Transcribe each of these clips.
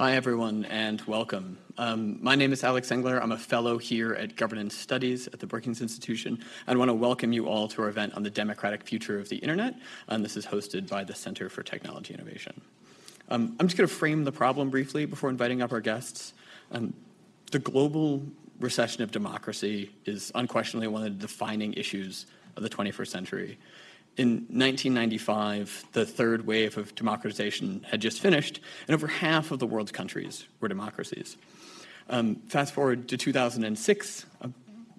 Hi, everyone, and welcome. Um, my name is Alex Engler. I'm a fellow here at Governance Studies at the Brookings Institution. And I want to welcome you all to our event on the democratic future of the internet. And this is hosted by the Center for Technology Innovation. Um, I'm just going to frame the problem briefly before inviting up our guests. Um, the global recession of democracy is unquestionably one of the defining issues of the 21st century. In 1995, the third wave of democratization had just finished, and over half of the world's countries were democracies. Um, fast forward to 2006,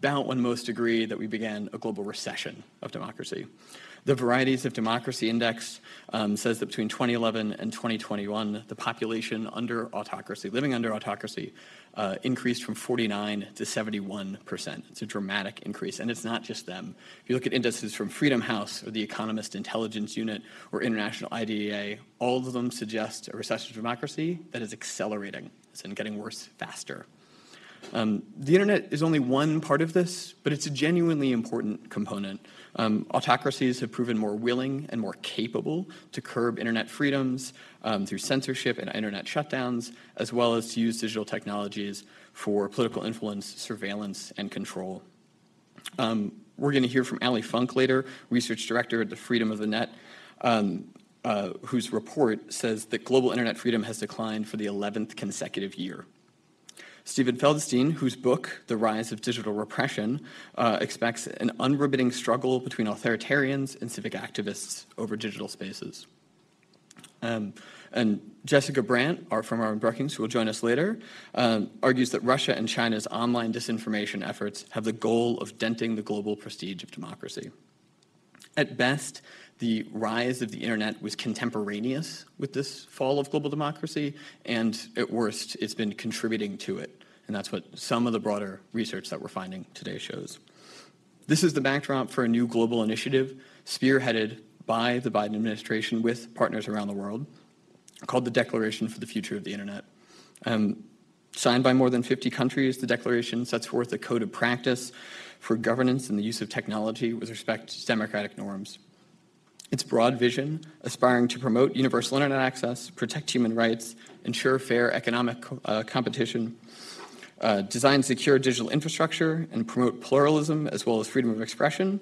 about when most agree that we began a global recession of democracy. The Varieties of Democracy Index um, says that between 2011 and 2021, the population under autocracy, living under autocracy, Uh, increased from 49 to 71 percent. It's a dramatic increase, and it's not just them. If you look at indices from Freedom House or the Economist Intelligence Unit or International IDEA, all of them suggest a recession of democracy that is accelerating. In getting worse faster. Um, the internet is only one part of this, but it's a genuinely important component. Um, autocracies have proven more willing and more capable to curb internet freedoms um, through censorship and internet shutdowns, as well as to use digital technologies for political influence, surveillance, and control. Um, we're going to hear from Allie Funk later, research director at the Freedom of the Net, um, uh, whose report says that global internet freedom has declined for the 11th consecutive year. Steven Feldstein, whose book, The Rise of Digital Repression, uh, expects an unremitting struggle between authoritarians and civic activists over digital spaces. Um, and Jessica Brandt, our, from our Brookings, who will join us later, um, argues that Russia and China's online disinformation efforts have the goal of denting the global prestige of democracy. At best, the rise of the internet was contemporaneous with this fall of global democracy, and at worst, it's been contributing to it. And that's what some of the broader research that we're finding today shows. This is the backdrop for a new global initiative spearheaded by the Biden administration with partners around the world called the Declaration for the Future of the Internet. Um, signed by more than 50 countries, the declaration sets forth a code of practice for governance and the use of technology with respect to democratic norms. Its broad vision, aspiring to promote universal internet access, protect human rights, ensure fair economic uh, competition, uh, design secure digital infrastructure, and promote pluralism as well as freedom of expression,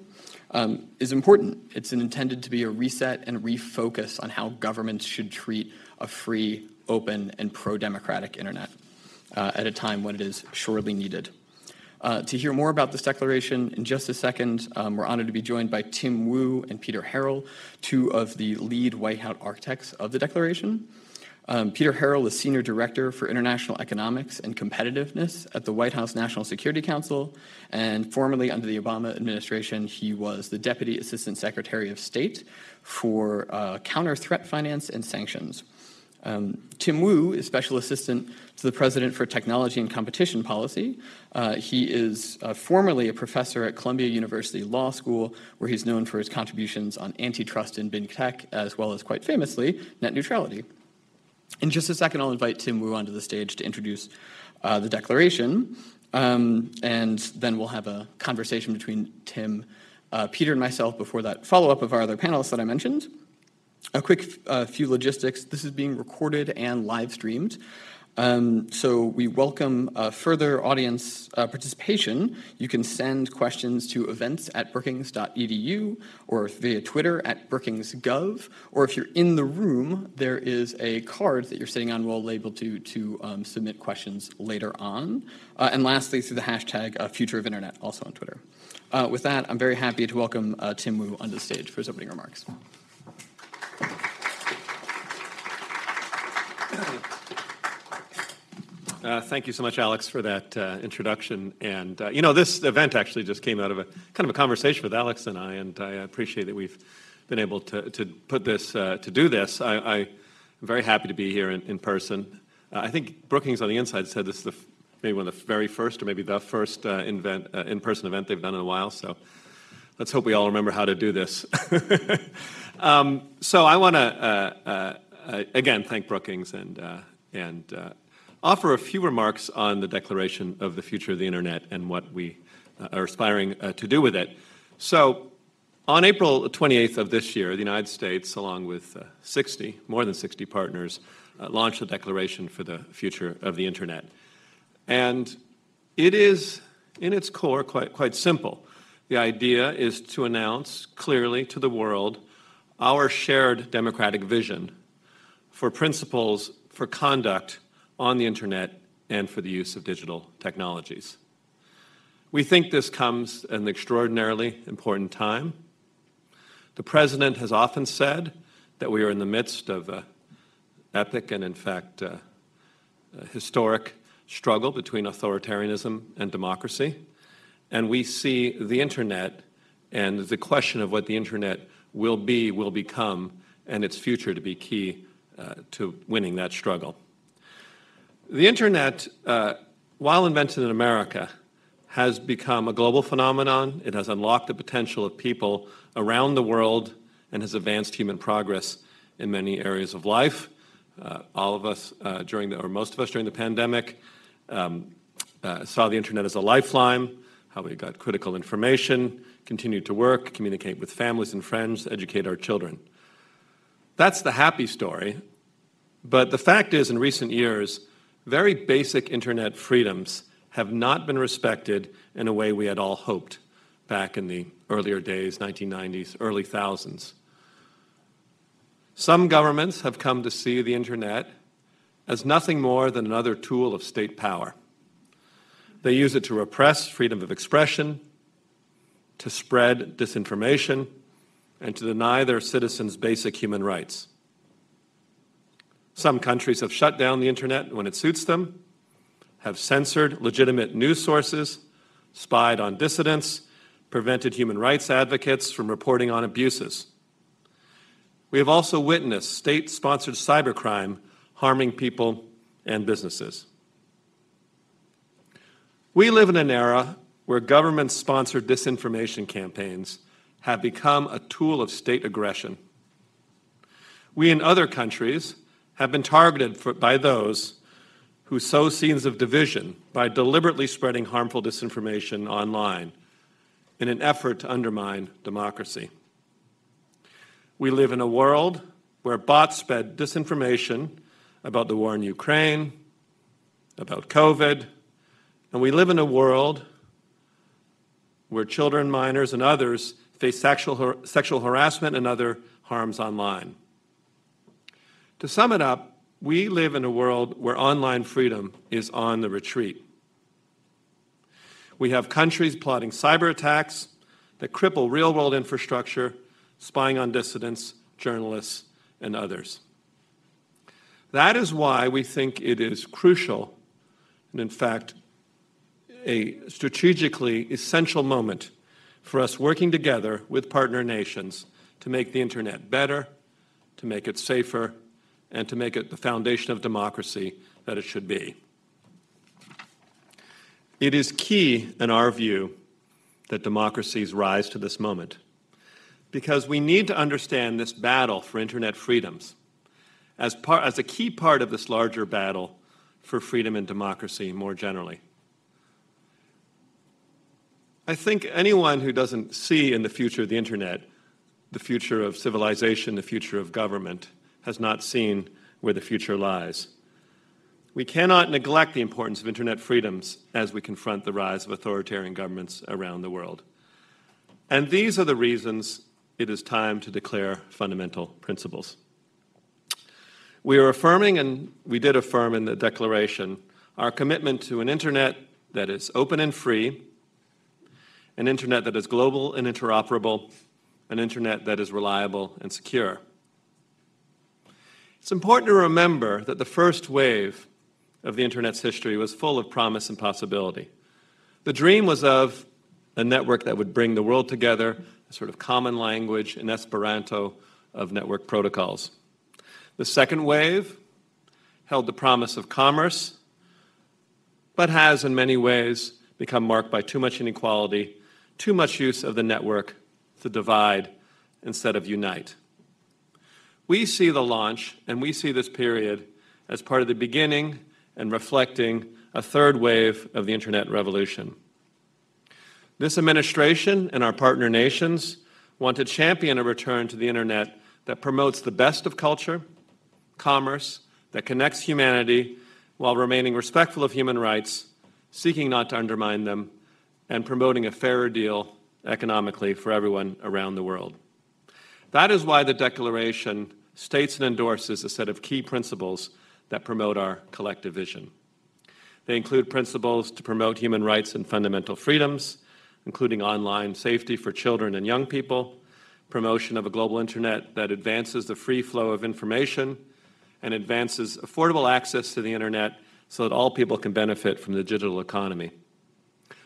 um, is important. It's intended to be a reset and refocus on how governments should treat a free, open, and pro democratic internet uh, at a time when it is sorely needed. Uh, to hear more about this declaration, in just a second, um, we're honored to be joined by Tim Wu and Peter Harrell, two of the lead White House architects of the declaration. Um, Peter Harrell is Senior Director for International Economics and Competitiveness at the White House National Security Council, and formerly under the Obama administration, he was the Deputy Assistant Secretary of State for uh, Counter Threat Finance and Sanctions. Um, Tim Wu is Special Assistant to the President for Technology and Competition Policy. Uh, he is uh, formerly a professor at Columbia University Law School, where he's known for his contributions on antitrust and big tech, as well as, quite famously, net neutrality. In just a second, I'll invite Tim Wu onto the stage to introduce uh, the declaration, um, and then we'll have a conversation between Tim, uh, Peter, and myself before that follow up of our other panelists that I mentioned. A quick uh, few logistics. This is being recorded and live streamed. Um, so we welcome uh, further audience uh, participation. You can send questions to events at brookings.edu or via Twitter at brookingsgov. Or if you're in the room, there is a card that you're sitting on will label to, to um, submit questions later on. Uh, and lastly, through the hashtag uh, Future of Internet, also on Twitter. Uh, with that, I'm very happy to welcome Tim Wu onto the stage for his opening remarks. Uh, thank you so much, Alex, for that uh, introduction. And uh, you know, this event actually just came out of a kind of a conversation with Alex and I, and I appreciate that we've been able to, to put this uh, to do this. I, I, am very happy to be here in, in person. Uh, I think Brookings on the inside said this is the, maybe one of the very first, or maybe the first uh, invent, in-person event they've done in a while. So let's hope we all remember how to do this. um, so I want to again thank Brookings and and offer a few remarks on the Declaration of the Future of the Internet and what we uh, are aspiring uh, to do with it. So, on April 28th of this year, the United States, along with uh, 60, more than 60 partners, uh, launched the Declaration for the Future of the Internet. And it is, in its core, quite, quite simple. The idea is to announce clearly to the world our shared democratic vision for principles for conduct on the internet and for the use of digital technologies. We think this comes at an extraordinarily important time. The president has often said that we are in the midst of an epic and, in fact, uh, historic struggle between authoritarianism and democracy. And we see the internet and the question of what the internet will be, will become, and its future to be key uh, to winning that struggle. The internet, uh, while invented in America, has become a global phenomenon. It has unlocked the potential of people around the world and has advanced human progress in many areas of life. Uh, all of us uh, during the, or most of us during the pandemic, um, uh, saw the internet as a lifeline, how we got critical information, continued to work, communicate with families and friends, educate our children. That's the happy story. But the fact is, in recent years, very basic internet freedoms have not been respected in a way we had all hoped back in the earlier days, 1990s, early thousands. Some governments have come to see the internet as nothing more than another tool of state power. They use it to repress freedom of expression, to spread disinformation, and to deny their citizens basic human rights. Some countries have shut down the internet when it suits them, have censored legitimate news sources, spied on dissidents, prevented human rights advocates from reporting on abuses. We have also witnessed state sponsored cybercrime harming people and businesses. We live in an era where government sponsored disinformation campaigns have become a tool of state aggression. We in other countries have been targeted for, by those who sow seeds of division by deliberately spreading harmful disinformation online in an effort to undermine democracy. We live in a world where bots spread disinformation about the war in Ukraine, about COVID, and we live in a world where children, minors, and others face sexual, sexual harassment and other harms online. To sum it up, we live in a world where online freedom is on the retreat. We have countries plotting cyber attacks that cripple real world infrastructure, spying on dissidents, journalists, and others. That is why we think it is crucial, and in fact, a strategically essential moment for us working together with partner nations to make the internet better, to make it safer, and to make it the foundation of democracy that it should be. It is key, in our view, that democracies rise to this moment because we need to understand this battle for internet freedoms as, part, as a key part of this larger battle for freedom and democracy more generally. I think anyone who doesn't see in the future of the internet the future of civilization, the future of government, has not seen where the future lies. We cannot neglect the importance of internet freedoms as we confront the rise of authoritarian governments around the world. And these are the reasons it is time to declare fundamental principles. We are affirming, and we did affirm in the Declaration, our commitment to an internet that is open and free, an internet that is global and interoperable, an internet that is reliable and secure. It's important to remember that the first wave of the Internet's history was full of promise and possibility. The dream was of a network that would bring the world together, a sort of common language in Esperanto of network protocols. The second wave held the promise of commerce, but has in many ways become marked by too much inequality, too much use of the network to divide instead of unite. We see the launch and we see this period as part of the beginning and reflecting a third wave of the internet revolution. This administration and our partner nations want to champion a return to the internet that promotes the best of culture, commerce, that connects humanity while remaining respectful of human rights, seeking not to undermine them, and promoting a fairer deal economically for everyone around the world. That is why the Declaration states and endorses a set of key principles that promote our collective vision. They include principles to promote human rights and fundamental freedoms, including online safety for children and young people, promotion of a global internet that advances the free flow of information and advances affordable access to the internet so that all people can benefit from the digital economy.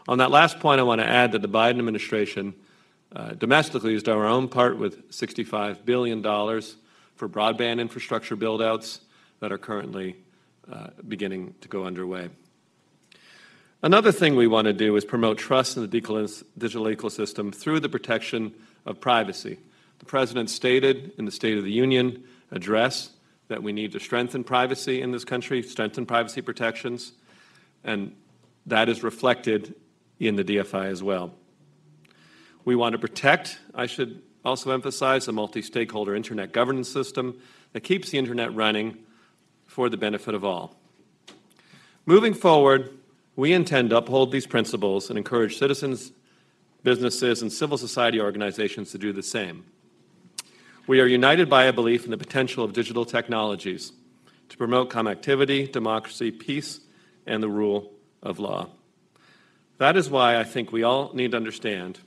On that last point, I want to add that the Biden administration uh, domestically has done our own part with $65 billion for broadband infrastructure buildouts that are currently uh, beginning to go underway. Another thing we want to do is promote trust in the digital ecosystem through the protection of privacy. The President stated in the State of the Union address that we need to strengthen privacy in this country, strengthen privacy protections, and that is reflected in the DFI as well. We want to protect, I should also emphasize, a multi stakeholder internet governance system that keeps the internet running for the benefit of all. Moving forward, we intend to uphold these principles and encourage citizens, businesses, and civil society organizations to do the same. We are united by a belief in the potential of digital technologies to promote connectivity, democracy, peace, and the rule of law. That is why I think we all need to understand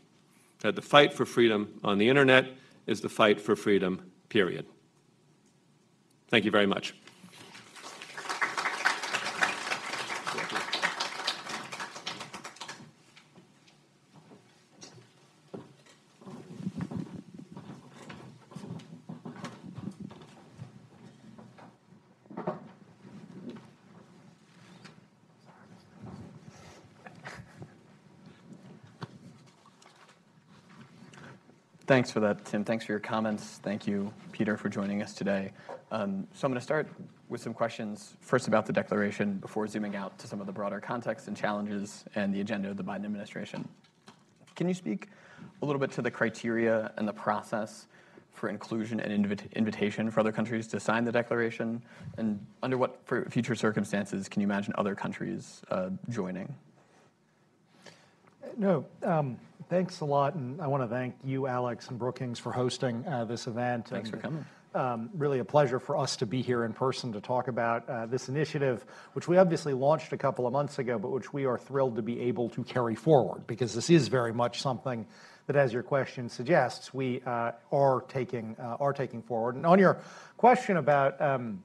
that the fight for freedom on the internet is the fight for freedom, period. Thank you very much. Thanks for that, Tim. Thanks for your comments. Thank you, Peter, for joining us today. Um, so I'm going to start with some questions first about the declaration before zooming out to some of the broader context and challenges and the agenda of the Biden administration. Can you speak a little bit to the criteria and the process for inclusion and invit- invitation for other countries to sign the declaration? And under what future circumstances can you imagine other countries uh, joining? No. Um, thanks a lot, and I want to thank you, Alex and Brookings, for hosting uh, this event. Thanks for coming. Um, really a pleasure for us to be here in person to talk about uh, this initiative, which we obviously launched a couple of months ago, but which we are thrilled to be able to carry forward because this is very much something that, as your question suggests, we uh, are taking uh, are taking forward. And on your question about um,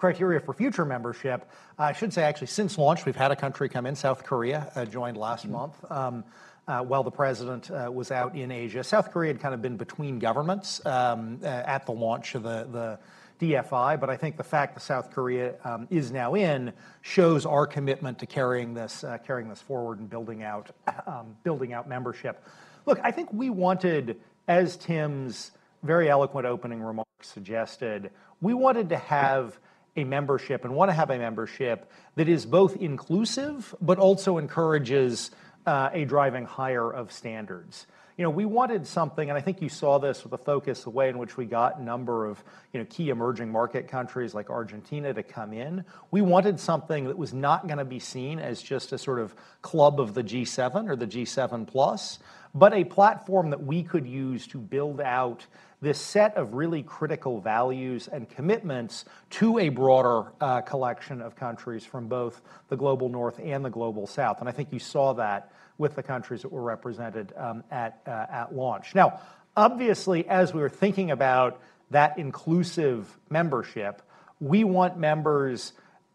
criteria for future membership, I should say actually since launch, we've had a country come in. South Korea uh, joined last mm-hmm. month. Um, uh, while the president uh, was out in Asia, South Korea had kind of been between governments um, uh, at the launch of the, the DFI, but I think the fact that South Korea um, is now in shows our commitment to carrying this uh, carrying this forward and building out um, building out membership. Look, I think we wanted, as Tim's very eloquent opening remarks suggested, we wanted to have a membership and want to have a membership that is both inclusive but also encourages uh, a driving higher of standards. You know, we wanted something, and I think you saw this with the focus, the way in which we got a number of you know, key emerging market countries like Argentina to come in. We wanted something that was not going to be seen as just a sort of club of the G7 or the G7 plus, but a platform that we could use to build out this set of really critical values and commitments to a broader uh, collection of countries from both the global north and the global south. And I think you saw that with the countries that were represented um, at, uh, at launch. Now, obviously, as we were thinking about that inclusive membership, we want members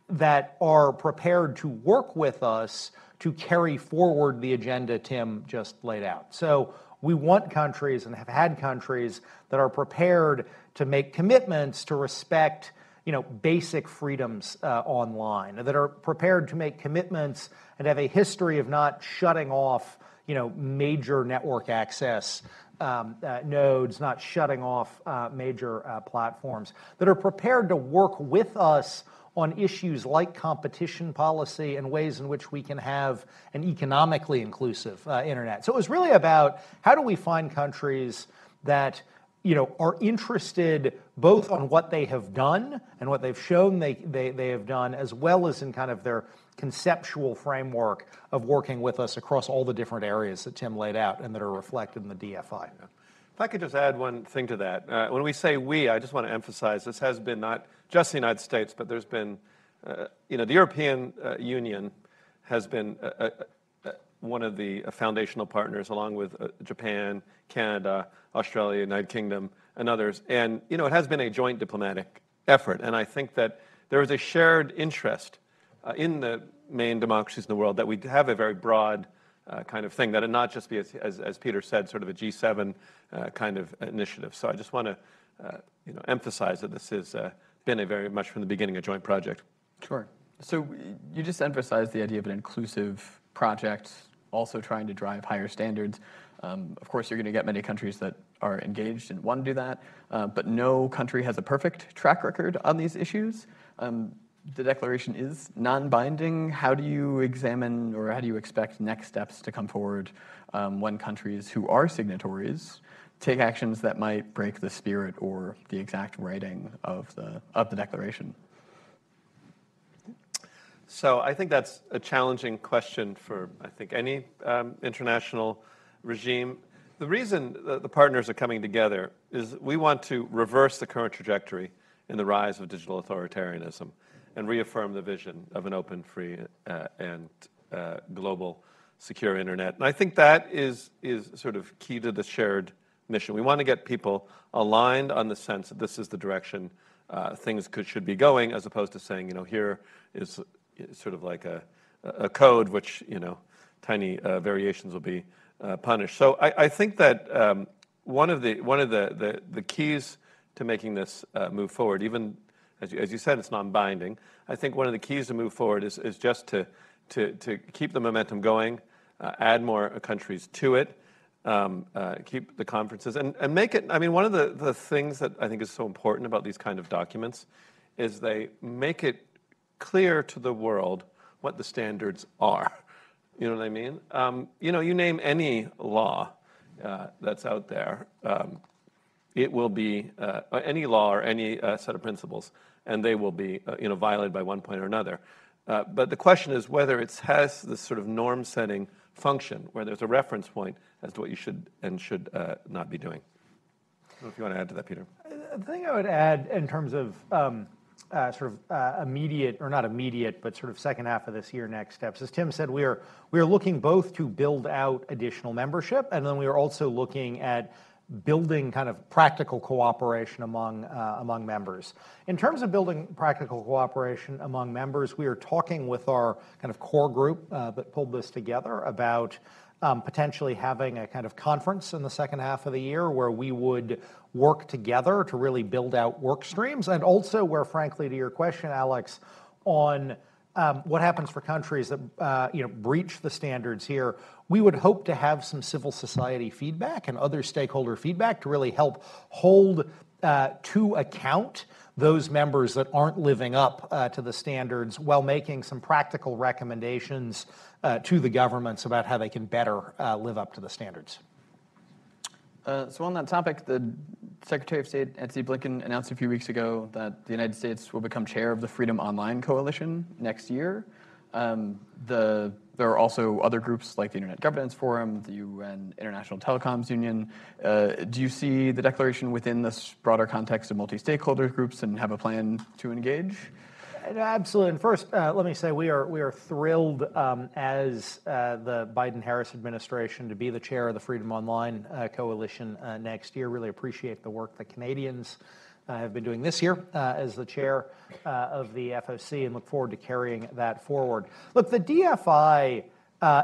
that are prepared to work with us to carry forward the agenda Tim just laid out. So we want countries and have had countries that are prepared to make commitments to respect you know, basic freedoms uh, online, that are prepared to make commitments and have a history of not shutting off you know, major network access um, uh, nodes, not shutting off uh, major uh, platforms, that are prepared to work with us on issues like competition policy and ways in which we can have an economically inclusive uh, internet. So it was really about how do we find countries that you know, are interested both on what they have done and what they've shown they, they, they have done, as well as in kind of their conceptual framework of working with us across all the different areas that Tim laid out and that are reflected in the DFI. If I could just add one thing to that. Uh, when we say we, I just want to emphasize this has been not just the United States, but there's been, uh, you know, the European uh, Union has been uh, uh, uh, one of the foundational partners, along with Japan, Canada, Australia, United Kingdom, and others. And, you know, it has been a joint diplomatic effort. And I think that there is a shared interest in the main democracies in the world that we have a very broad uh, kind of thing, that it not just be, as, as, as, Peter said, sort of a G7 uh, kind of initiative. So I just want to uh, you know, emphasize that this is been a very much from the beginning a joint project. Sure. So you just emphasized the idea of an inclusive project, also trying to drive higher standards. Um, of course, you're going to get many countries that are engaged and want to do that, uh, but no country has a perfect track record on these issues. Um, the declaration is non-binding. How do you examine or how do you expect next steps to come forward um, when countries who are signatories take actions that might break the spirit or the exact writing of the, of the declaration? So I think that's a challenging question for, I think, any um, international regime. The reason the partners are coming together is we want to reverse the current trajectory in the rise of digital authoritarianism and reaffirm the vision of an open, free, uh, and uh, global secure internet. And I think that is, is sort of key to the shared mission. We want to get people aligned on the sense that this is the direction uh, things could, should be going, as opposed to saying, you know, here is sort of like a, a code which, you know, tiny uh, variations will be uh, punished. So I, I think that um, one of the one of the, the, the keys to making this uh, move forward, even as you, as you said, it's non-binding. I think one of the keys to move forward is, is just to, to, to keep the momentum going, uh, add more countries to it, um, uh, keep the conferences, and, and make it. I mean, one of the, the things that I think is so important about these kind of documents is they make it clear to the world what the standards are. You know what I mean? Um, you know, you name any law uh, that's out there, um, it will be uh, any law or any uh, set of principles, and they will be uh, you know, violated by one point or another. Uh, but the question is whether it has this sort of norm setting function where there's a reference point as to what you should and should uh, not be doing. If you want to add to that, Peter. The thing I would add in terms of um, uh, sort of uh, immediate, or not immediate, but sort of second half of this year, next steps. As Tim said, we are we are looking both to build out additional membership, and then we are also looking at building kind of practical cooperation among, uh, among members. In terms of building practical cooperation among members, we are talking with our kind of core group uh, that pulled this together about um, potentially having a kind of conference in the second half of the year where we would work together to really build out work streams and also where, frankly, to your question, Alex, on what happens for countries that uh, you know breach the standards here? We would hope to have some civil society feedback and other stakeholder feedback to really help hold uh, to account those members that aren't living up uh, to the standards while making some practical recommendations to the governments about how they can better live up to the standards. Uh, so on that topic, the Secretary of State Antony Blinken announced a few weeks ago that the United States will become chair of the Freedom Online Coalition next year. Um, the, there are also other groups like the Internet Governance Forum, the UN International Telecoms Union. Uh, do you see the declaration within this broader context of multi-stakeholder groups and have a plan to engage? Absolutely. And first, uh, let me say we are we are thrilled um, as uh, the Biden-Harris administration to be the chair of the Freedom Online uh, Coalition next year. Really appreciate the work that Canadians have been doing this year as the chair of the FOC, and look forward to carrying that forward. Look, the DFI,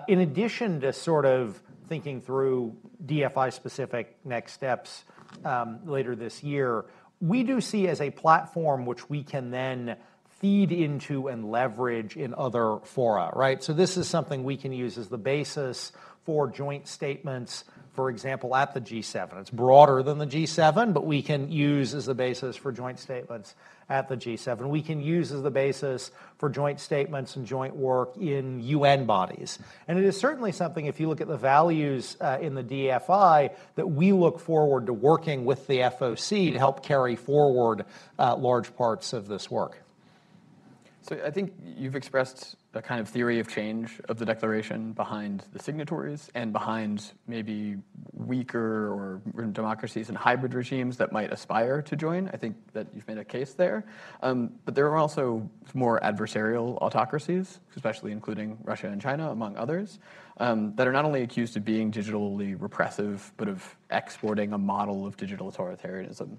in addition to sort of thinking through DFI-specific next steps um, later this year, we do see as a platform which we can then feed into and leverage in other fora, right? So this is something we can use as the basis for joint statements, for example, at the G7. It's broader than the G7, but we can use as the basis for joint statements at the G7. We can use as the basis for joint statements and joint work in UN bodies. And it is certainly something, if you look at the values uh, in the DFI, that we look forward to working with the FOC to help carry forward uh, large parts of this work. So I think you've expressed a kind of theory of change of the declaration behind the signatories and behind maybe weaker or democracies and hybrid regimes that might aspire to join. I think that you've made a case there. Um, but there are also more adversarial autocracies, especially including Russia and China, among others, um, that are not only accused of being digitally repressive, but of exporting a model of digital authoritarianism.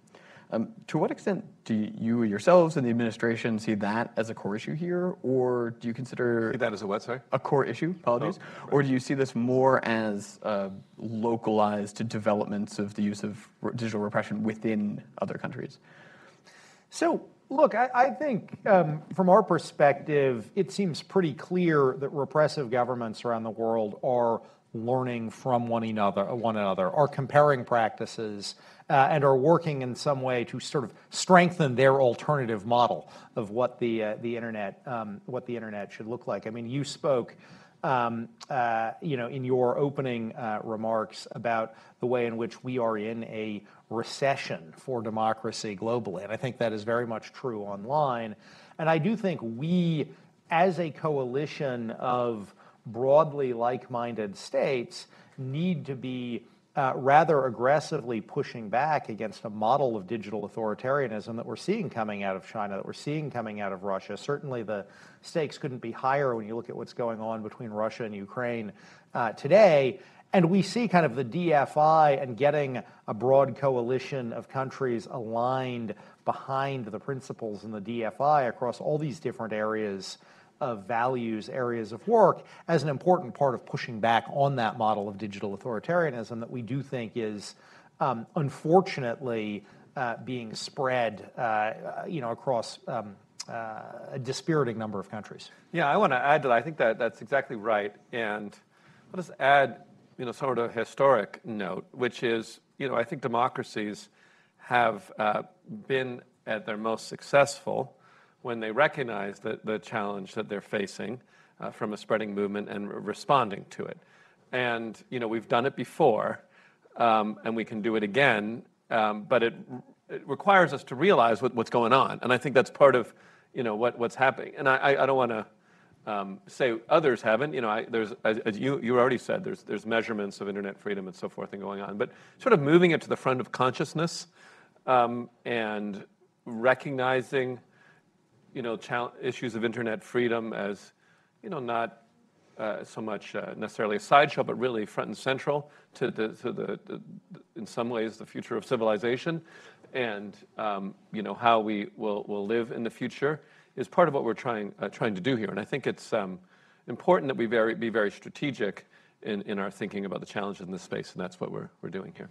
Um, to what extent do you yourselves and the administration see that as a core issue here, or do you consider see that as a what? Sorry, a core issue. Apologies, oh, right. or do you see this more as uh, localized to developments of the use of digital repression within other countries? So, look, I, I think um, from our perspective, it seems pretty clear that repressive governments around the world are learning from one another, one another, are comparing practices uh, and are working in some way to sort of strengthen their alternative model of what the uh, the internet um, what the internet should look like. I mean, you spoke. Um, uh, you know, in your opening uh, remarks about the way in which we are in a recession for democracy globally, and I think that is very much true online. And I do think we, as a coalition of broadly like-minded states, need to be uh, rather aggressively pushing back against a model of digital authoritarianism that we're seeing coming out of China, that we're seeing coming out of Russia. Certainly, the stakes couldn't be higher when you look at what's going on between Russia and Ukraine uh, today. And we see kind of the DFI and getting a broad coalition of countries aligned behind the principles in the DFI across all these different areas values areas of work as an important part of pushing back on that model of digital authoritarianism that we do think is um, unfortunately uh, being spread uh, you know, across um, uh, a dispiriting number of countries. Yeah, I want to add to that. I think that that's exactly right. And let us add you know, sort of a historic note, which is, you know, I think democracies have uh, been at their most successful when they recognize the, the challenge that they're facing uh, from a spreading movement and responding to it. And you know, we've done it before, um, and we can do it again, um, but it, it, requires us to realize what, what's going on. And I think that's part of you know, what, what's happening. And I, I don't want to um, say others haven't. You know, I, there's, as, as, you, you already said, there's, there's measurements of internet freedom and so forth and going on. But sort of moving it to the front of consciousness um, and recognizing you know, issues of internet freedom as, you know, not uh, so much uh, necessarily a sideshow, but really front and central to the, to the, the in some ways, the future of civilization, and um, you know how we will will live in the future is part of what we're trying uh, trying to do here. And I think it's um, important that we very be very strategic in, in our thinking about the challenges in this space, and that's what we're we're doing here.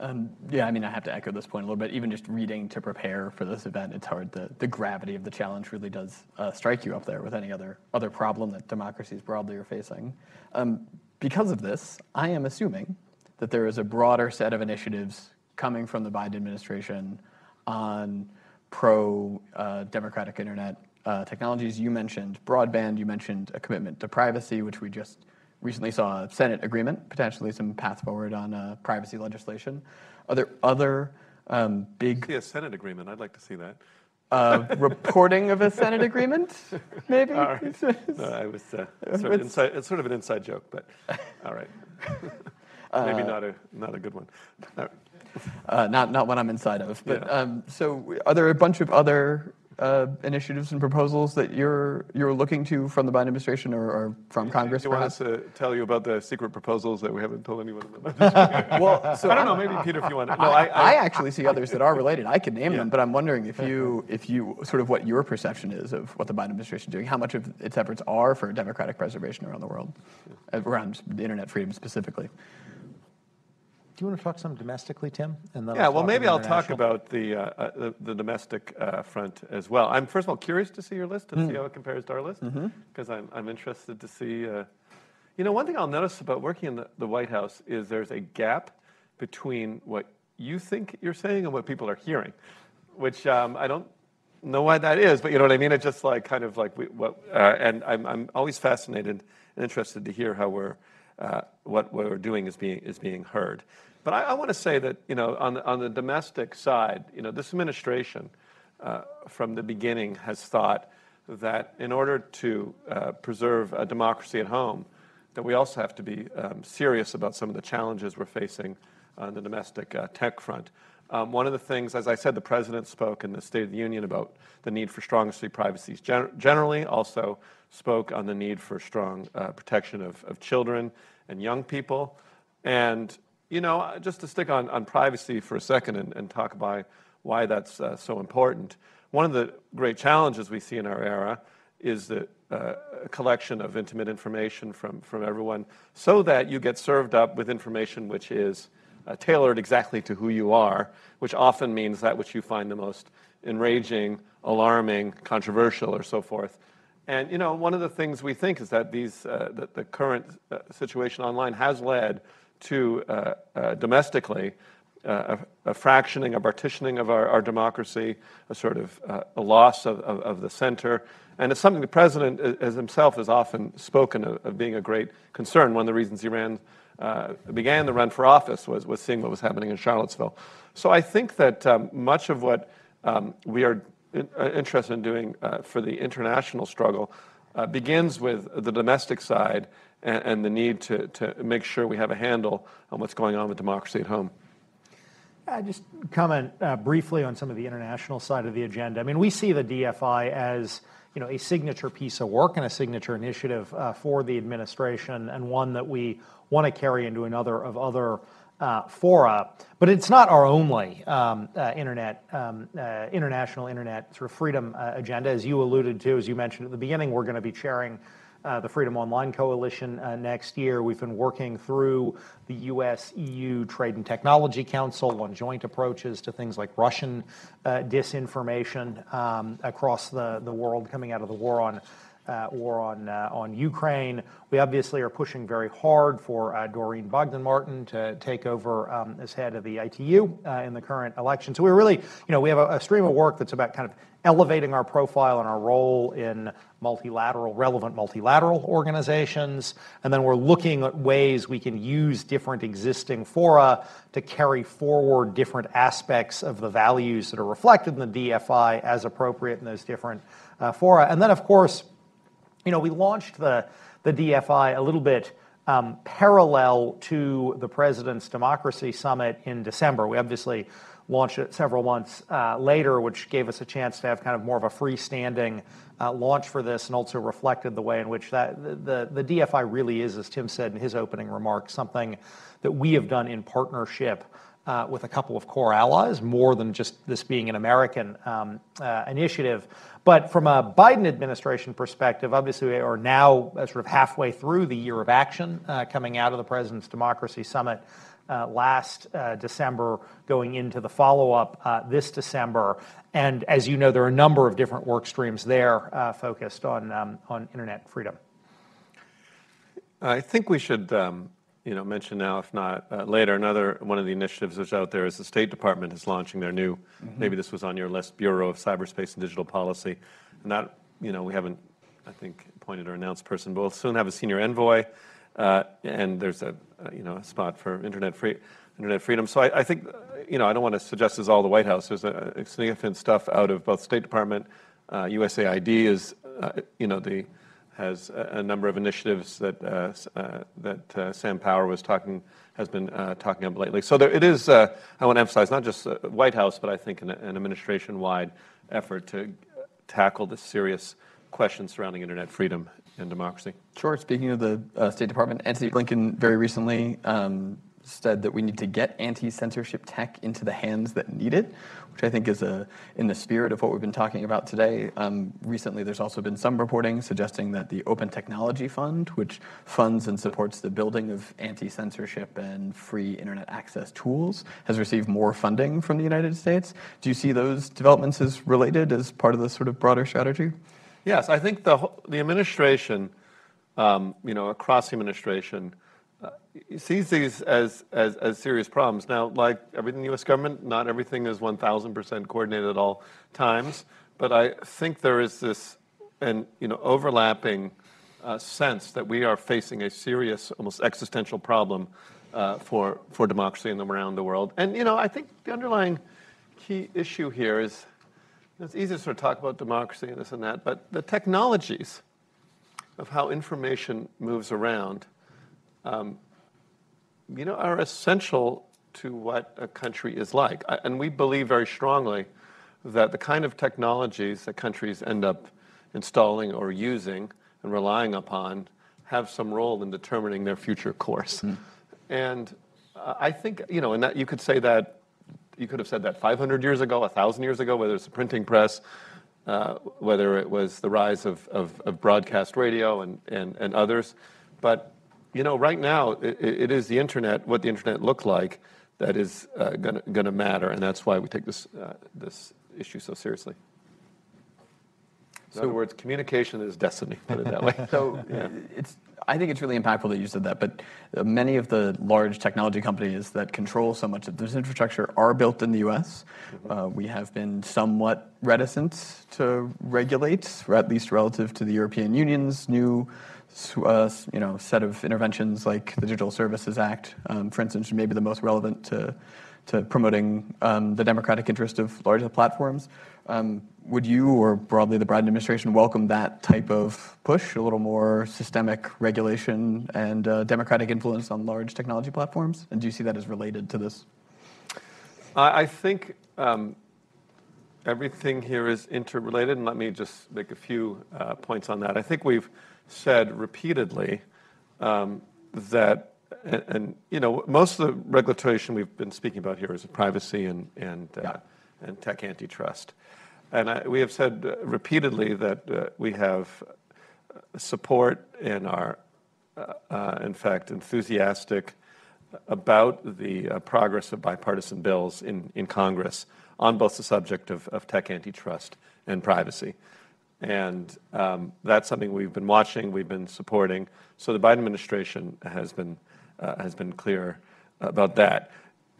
Um, yeah, I mean, I have to echo this point a little bit. Even just reading to prepare for this event, it's hard. The, the gravity of the challenge really does uh, strike you up there with any other, other problem that democracies broadly are facing. Um, because of this, I am assuming that there is a broader set of initiatives coming from the Biden administration on pro uh, democratic internet uh, technologies. You mentioned broadband, you mentioned a commitment to privacy, which we just recently saw a Senate agreement, potentially some path forward on uh, privacy legislation. Are there other um, big? See a Senate agreement. I'd like to see that. Uh, reporting of a Senate agreement, maybe. no, I was uh, sort, of inside, it's sort of an inside joke, but all right. maybe uh, not a not a good one. Uh, not not what I'm inside of, but yeah. um, so are there a bunch of other Uh, initiatives and proposals that you're you're looking to from the Biden administration or, or from Congress? Do you want us to tell you about the secret proposals that we haven't told anyone about? well, so I don't know. Maybe Peter, if you want. To. No, I, I, I, actually see others that are related. I could name yeah. them, but I'm wondering if you if you sort of what your perception is of what the Biden administration is doing, how much of its efforts are for democratic preservation around the world, around the internet freedom specifically. You want to talk some domestically, Tim? And then yeah, well, maybe I'll talk about the, uh, uh, the, the, domestic uh, front as well. I'm first of all curious to see your list and mm. see how it compares to our list because mm-hmm. I'm, I'm interested to see. Uh, you know, one thing I'll notice about working in the, the White House is there's a gap between what you think you're saying and what people are hearing, which um, I don't know why that is, but you know what I mean? It's just like kind of like we, what, uh, and I'm, I'm always fascinated and interested to hear how we're, uh, what we're doing is being, is being heard. But I, I want to say that, you know, on the, on the domestic side, you know, this administration uh, from the beginning has thought that in order to uh, preserve a democracy at home, that we also have to be um, serious about some of the challenges we're facing on the domestic uh, tech front. Um, one of the things, as I said, the president spoke in the State of the Union about the need for strong city privacies gen- generally, also spoke on the need for strong uh, protection of, of children and young people. And, you know, just to stick on, on privacy for a second and, and talk about why that's uh, so important, one of the great challenges we see in our era is the uh, collection of intimate information from, from everyone so that you get served up with information which is uh, tailored exactly to who you are, which often means that which you find the most enraging, alarming, controversial, or so forth. And you know, one of the things we think is that these, uh, that the current uh, situation online has led to uh, uh, domestically uh, a, a, fractioning, a partitioning of our, our democracy, a sort of a loss of, of, of, the center. And it's something the president as himself has often spoken of, of being a great concern. One of the reasons he ran uh, began the run for office was, was seeing what was happening in Charlottesville. So I think that um, much of what um, we are in, uh, interested in doing uh, for the international struggle uh, begins with the domestic side and, and, the need to, to make sure we have a handle on what's going on with democracy at home. I just comment uh, briefly on some of the international side of the agenda. I mean, we see the DFI as you know, a signature piece of work and a signature initiative uh, for the administration, and one that we want to carry into another of other uh, fora. But it's not our only um, uh, internet, um, uh, international internet sort of freedom uh, agenda. As you alluded to, as you mentioned at the beginning, we're going to be chairing the Freedom Online Coalition uh, next year. We've been working through the US EU Trade and Technology Council on joint approaches to things like Russian uh, disinformation um, across the, world coming out of the war on. Uh, war on uh, on Ukraine. We obviously are pushing very hard for uh, Doreen Bogdan Martin to take over um, as head of the ITU in the current election. So we're really, you know, we have a stream of work that's about kind of elevating our profile and our role in multilateral, relevant multilateral organizations. And then we're looking at ways we can use different existing fora to carry forward different aspects of the values that are reflected in the DFI as appropriate in those different uh, fora. And then, of course, you know, we launched the, the DFI a little bit um, parallel to the President's Democracy Summit in December. We obviously launched it several months uh, later, which gave us a chance to have kind of more of a freestanding uh, launch for this and also reflected the way in which the, DFI really is, as Tim said in his opening remarks, something that we have done in partnership uh, with a couple of core allies, more than just this being an American um, initiative. But from a Biden administration perspective, obviously we are now sort of halfway through the year of action coming out of the President's Democracy Summit last uh, December, going into the follow up uh, this December. And as you know, there are a number of different work streams there uh, focused on, um, on internet freedom. I think we should um, you know, mention now, if not uh, later, another one of the initiatives that's out there is the State Department is launching their new, mm-hmm. maybe this was on your list, Bureau of Cyberspace and Digital Policy. And that, you know, we haven't, I think, appointed or announced person, but we'll soon have a senior envoy. Uh, and there's a, you know, a spot for internet free, internet freedom. So I, I think, you know, I don't want to suggest this all the White House. There's a, a significant stuff out of both State Department, uh, USAID is, uh, you know, the has a, a number of initiatives that uh, uh, that uh, Sam Power was talking has been talking about lately. So there, it is. I want to emphasize not just White House, but I think an, an administration-wide effort to tackle this serious question surrounding internet freedom and democracy. Sure. Speaking of the uh, State Department, Antony Blinken very recently um, said that we need to get anti-censorship tech into the hands that need it, which I think is a, in the spirit of what we've been talking about today. Um, recently, there's also been some reporting suggesting that the Open Technology Fund, which funds and supports the building of anti-censorship and free internet access tools, has received more funding from the United States. Do you see those developments as related as part of the sort of broader strategy? Yes, I think the the administration, um, you know, across the administration, uh, sees these as, as, as serious problems. Now, like everything in the U.S. government, not everything is 1,000% coordinated at all times, but I think there is this, and you know, overlapping uh, sense that we are facing a serious, almost existential problem uh, for for democracy and around the world. And you know, I think the underlying key issue here is it's easy to sort of talk about democracy and this and that, but the technologies of how information moves around um, you know, are essential to what a country is like. And we believe very strongly that the kind of technologies that countries end up installing or using and relying upon have some role in determining their future course. Mm. And uh, I think, you know, and that you could say that, you could have said that 500 years ago, 1,000 years ago, whether it's the printing press, uh, whether it was the rise of, of, of broadcast radio and, and, and others. But you know, right now, it, it is the internet, what the internet looked like, that is uh, going to matter, and that's why we take this, uh, this issue so seriously. In so, other words, communication is destiny, put it that way. So yeah. it's, I think it's really impactful that you said that, but uh, many of the large technology companies that control so much of this infrastructure are built in the US. Mm-hmm. Uh, we have been somewhat reticent to regulate, or at least relative to the European Union's new uh, you know, set of interventions like the Digital Services Act, um, for instance, maybe the most relevant to, to promoting um, the democratic interest of larger platforms. Um, would you or broadly the Biden administration welcome that type of push, a little more systemic regulation and uh, democratic influence on large technology platforms? And do you see that as related to this? I think um, everything here is interrelated, and let me just make a few uh, points on that. I think we've said repeatedly um, that, and, and, you know, most of the regulation we've been speaking about here is privacy and and uh, and tech antitrust, and I, we have said uh, repeatedly that uh, we have support and are, uh, uh, in fact, enthusiastic about the uh, progress of bipartisan bills in, in Congress on both the subject of, of tech antitrust and privacy. And um, that's something we've been watching, we've been supporting. So the Biden administration has been, has been clear about that.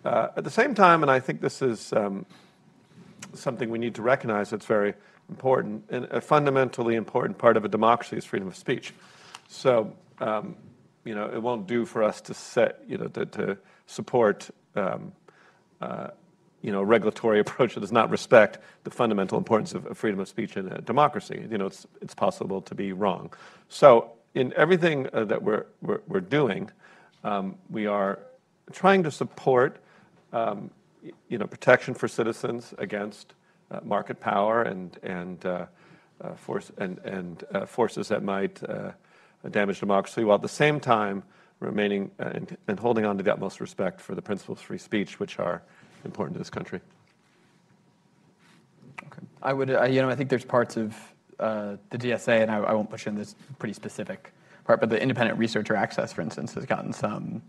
Uh, at the same time, and I think this is um, something we need to recognize that's very important, and a fundamentally important part of a democracy is freedom of speech. So, um, you know, it won't do for us to set, you know, to, support um, uh, you know, regulatory approach that does not respect the fundamental importance of, freedom of speech in a democracy. You know, it's, it's possible to be wrong. So in everything uh, that we're, doing, we are trying to support, um, you know, protection for citizens against uh, market power and, and, uh, uh force, and, and forces that might damage democracy, while at the same time remaining and, holding on to the utmost respect for the principles of free speech, which are important to this country. Okay. I would, you know, I think there's parts of the DSA, and I, won't push in this pretty specific part, but the independent researcher access, for instance, has gotten some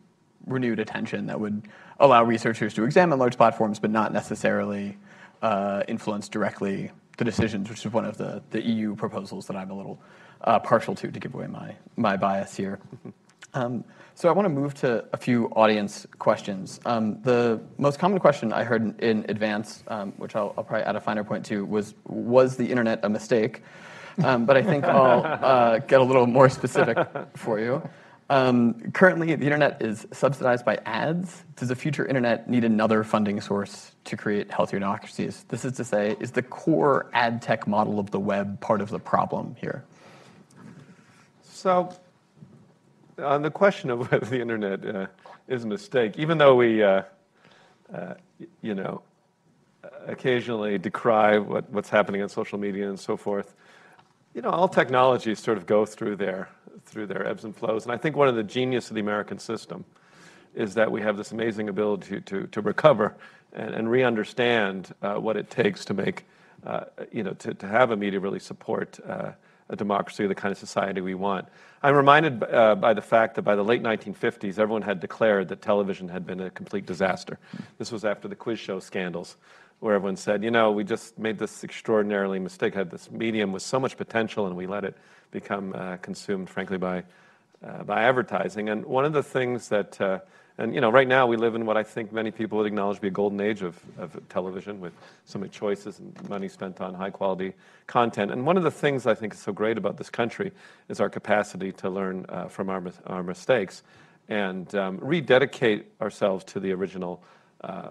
renewed attention that would allow researchers to examine large platforms, but not necessarily uh, influence directly the decisions, which is one of the, the EU proposals that I'm a little uh, partial to, to give away my, my bias here. Um, so I want to move to a few audience questions. Um, the most common question I heard in, in advance, um, which I'll, I'll, probably add a finer point to, was was the internet a mistake? Um, but I think I'll uh, get a little more specific for you. Um, currently, the internet is subsidized by ads. Does the future internet need another funding source to create healthier democracies? This is to say, is the core ad tech model of the web part of the problem here? So on the question of whether the internet uh, is a mistake, even though we, uh, you know, occasionally decry what, what's happening on social media and so forth, you know, all technologies sort of go through their through their ebbs and flows. And I think one of the genius of the American system is that we have this amazing ability to, to recover and, and re-understand uh, what it takes to make, uh, you know, to, to have a media really support uh, a democracy, the kind of society we want. I'm reminded uh, by the fact that by the late 1950s, everyone had declared that television had been a complete disaster. This was after the quiz show scandals, where everyone said, you know, we just made this extraordinarily mistake, had this medium with so much potential, and we let it become uh, consumed, frankly, by, uh, by advertising. And one of the things that uh, and you know, right now we live in what I think many people would acknowledge to be a golden age of, of television, with so many choices and money spent on high quality content. And one of the things I think is so great about this country is our capacity to learn uh, from our, our mistakes and um, rededicate ourselves to the original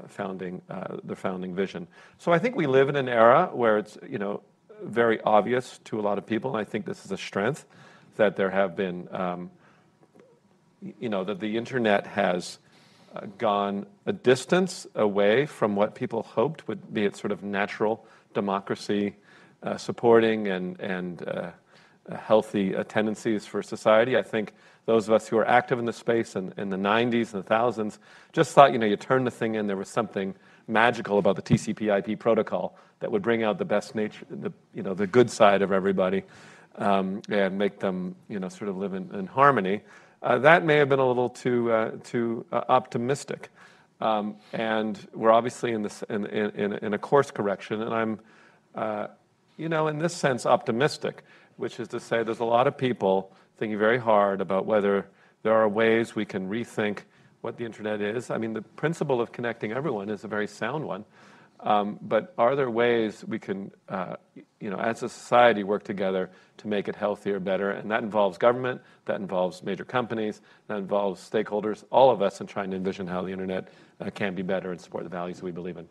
founding, uh, the founding vision. So I think we live in an era where it's you know very obvious to a lot of people, and I think this is a strength that there have been. Um, you know, that the internet has uh, gone a distance away from what people hoped would be its sort of natural democracy uh, supporting and, and uh, healthy uh, tendencies for society. I think those of us who are active in the space in, in the 90s and the thousands just thought, you know, you turn the thing in, there was something magical about the TCP/IP protocol that would bring out the best nature, the you know, the good side of everybody, um, and make them, you know, sort of live in, in harmony. Uh, that may have been a little too, uh, too uh, optimistic. Um, and we're obviously in, this, in, in, in, a course correction, and I'm, uh, you know, in this sense, optimistic, which is to say there's a lot of people thinking very hard about whether there are ways we can rethink what the internet is. I mean, the principle of connecting everyone is a very sound one. Um, but are there ways we can, uh, you know, as a society, work together to make it healthier, better? And that involves government, that involves major companies, that involves stakeholders, all of us, in trying to envision how the internet uh, can be better and support the values we believe in.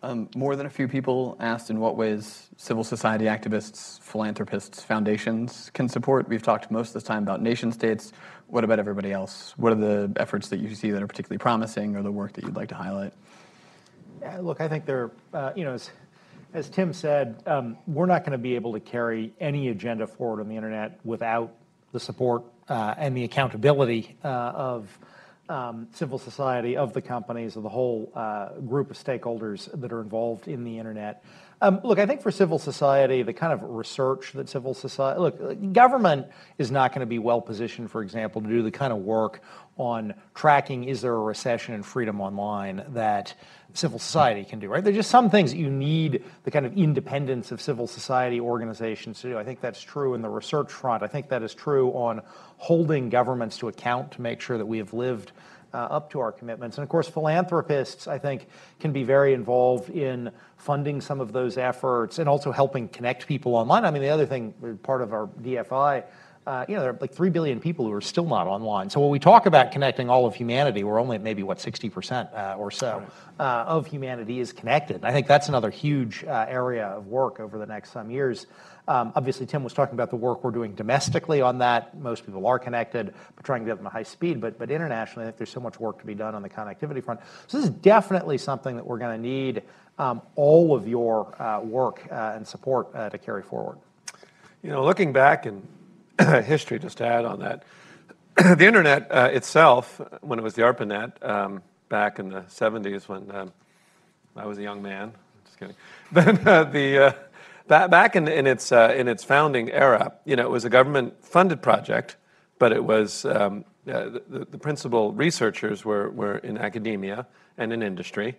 Um, more than a few people asked in what ways civil society activists, philanthropists, foundations can support. We've talked most of this time about nation states. What about everybody else? What are the efforts that you see that are particularly promising or the work that you'd like to highlight? Yeah, look, I think there, uh, you know, as, as Tim said, um, we're not going to be able to carry any agenda forward on the internet without the support uh, and the accountability uh, of civil society, of the companies, of the whole uh, group of stakeholders that are involved in the internet. Um, look, I think for civil society, the kind of research that civil society, look, government is not going to be well positioned, for example, to do the kind of work on tracking is there a recession in freedom online that civil society can do, right? There's just some things that you need the kind of independence of civil society organizations to do. I think that's true in the research front. I think that is true on holding governments to account to make sure that we have lived uh, up to our commitments. And of course, philanthropists, I think, can be very involved in funding some of those efforts and also helping connect people online. I mean, the other thing, part of our DFI you know, there are like 3 billion people who are still not online. So when we talk about connecting all of humanity, we're only at maybe, what, 60% uh, or so uh, of humanity is connected. I think that's another huge uh, area of work over the next some years. Um, obviously, Tim was talking about the work we're doing domestically on that. Most people are connected, but trying to get them at high speed. But, but internationally, I think there's so much work to be done on the connectivity front. So this is definitely something that we're going to need um, all of your uh, work uh, and support to carry forward. You know, looking back and history, just to add on that. the internet uh, itself, when it was the ARPANET um, back in the 70s when um, I was a young man, just kidding, then uh, the, uh, back, back in, in, its, uh, in its founding era, you know, it was a government-funded project, but it was um, uh, the, the, principal researchers were, were in academia and in industry,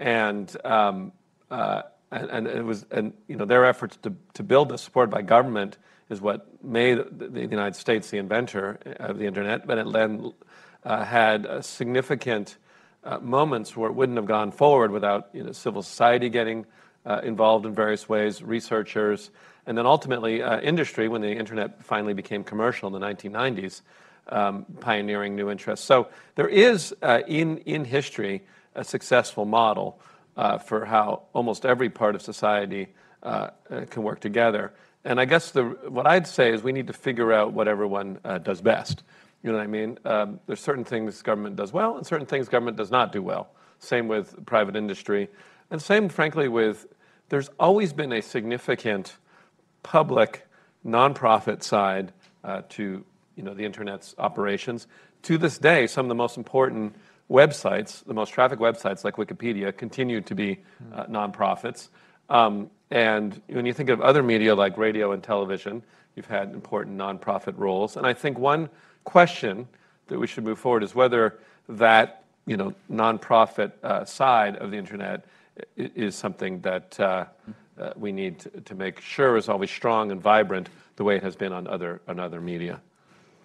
and um, uh, and, and, it was and you know their efforts to, to build this supported by government is what made the United States the inventor of the internet, but it then uh, had significant uh, moments where it wouldn't have gone forward without you know, civil society getting uh, involved in various ways, researchers, and then ultimately uh, industry when the internet finally became commercial in the 1990s, um, pioneering new interests. So there is uh, in, in history a successful model uh, for how almost every part of society can work together. And I guess the, what I'd say is we need to figure out what everyone uh, does best. You know what I mean? Um, there's certain things government does well, and certain things government does not do well. Same with private industry, and same, frankly, with there's always been a significant public nonprofit side uh, to you know, the internet's operations. To this day, some of the most important websites, the most traffic websites like Wikipedia, continue to be uh, nonprofits. Um, and when you think of other media like radio and television, you've had important nonprofit roles. And I think one question that we should move forward is whether that you know, nonprofit uh, side of the internet is something that uh, uh, we need to, to, make sure is always strong and vibrant the way it has been on other, on other media.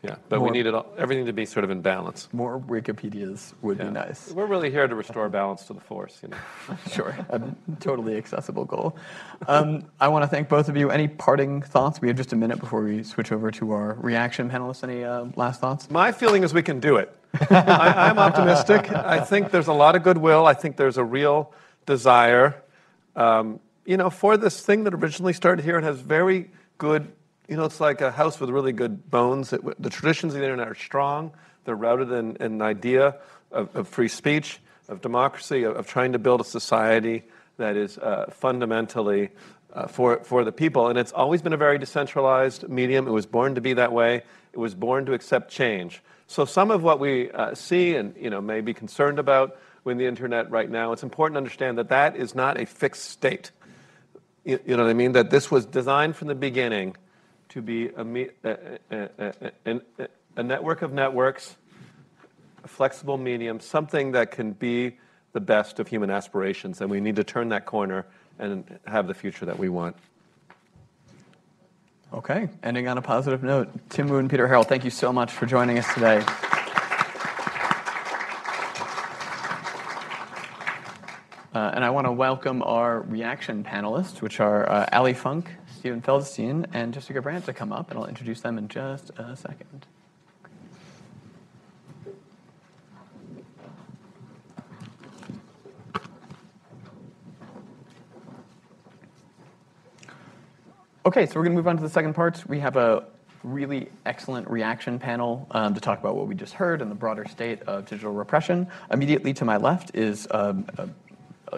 Yeah, but more, we need all, everything to be sort of in balance. More Wikipedias would yeah. be nice. We're really here to restore balance to the force, you know. sure, a totally accessible goal. Um, I want to thank both of you. Any parting thoughts? We have just a minute before we switch over to our reaction panelists. Any uh, last thoughts? My feeling is we can do it. I, am optimistic. I think there's a lot of goodwill. I think there's a real desire, um, you know, for this thing that originally started here and has very good you know, it's like a house with really good bones. It, the traditions of the internet are strong. They're rooted in, an idea of, of, free speech, of democracy, of, of, trying to build a society that is uh, fundamentally uh, for, for the people. And it's always been a very decentralized medium. It was born to be that way. It was born to accept change. So some of what we uh, see and you know, may be concerned about with the internet right now, it's important to understand that that is not a fixed state. You, you know what I mean? That this was designed from the beginning to be a, a, a, a, network of networks, a flexible medium, something that can be the best of human aspirations. And we need to turn that corner and have the future that we want. Okay, ending on a positive note. Tim Wu and Peter Harrell, thank you so much for joining us today. Uh, and I want to welcome our reaction panelists, which are uh, Allie Funk, Steven Feldstein and Jessica Brandt to come up, and I'll introduce them in just a second. Okay, so we're going to move on to the second part. We have a really excellent reaction panel um, to talk about what we just heard and the broader state of digital repression. Immediately to my left is um, uh,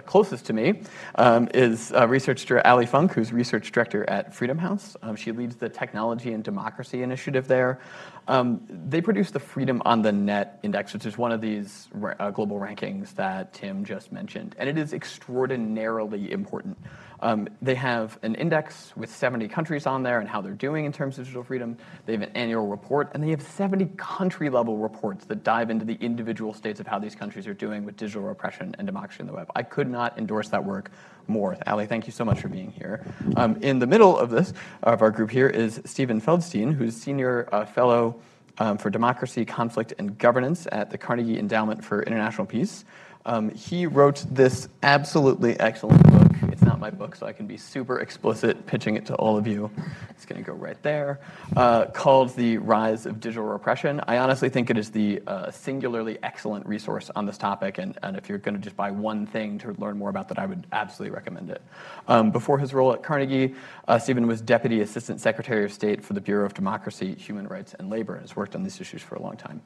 closest to me um, is uh, researcher Allie Funk, who's research director at Freedom House. Um, she leads the Technology and Democracy Initiative there. Um, they produce the Freedom on the Net Index, which is one of these uh, global rankings that Tim just mentioned. And it is extraordinarily important. Um, they have an index with 70 countries on there and how they're doing in terms of digital freedom. They have an annual report, and they have 70 country level reports that dive into the individual states of how these countries are doing with digital repression and democracy in the web. I could not endorse that work more. Allie, thank you so much for being here. Um, in the middle of this, of our group here, is Steven Feldstein, who's senior uh, fellow um, for democracy, conflict, and governance at the Carnegie Endowment for International Peace. Um, he wrote this absolutely excellent book. It's not my book, so I can be super explicit pitching it to all of you. It's going to go right there. Uh, called The Rise of Digital Repression. I honestly think it is the uh, singularly excellent resource on this topic, and, and if you're going to just buy one thing to learn more about that, I would absolutely recommend it. Um, before his role at Carnegie, uh, Steven was Deputy Assistant Secretary of State for the Bureau of Democracy, Human Rights, and Labor, and has worked on these issues for a long time.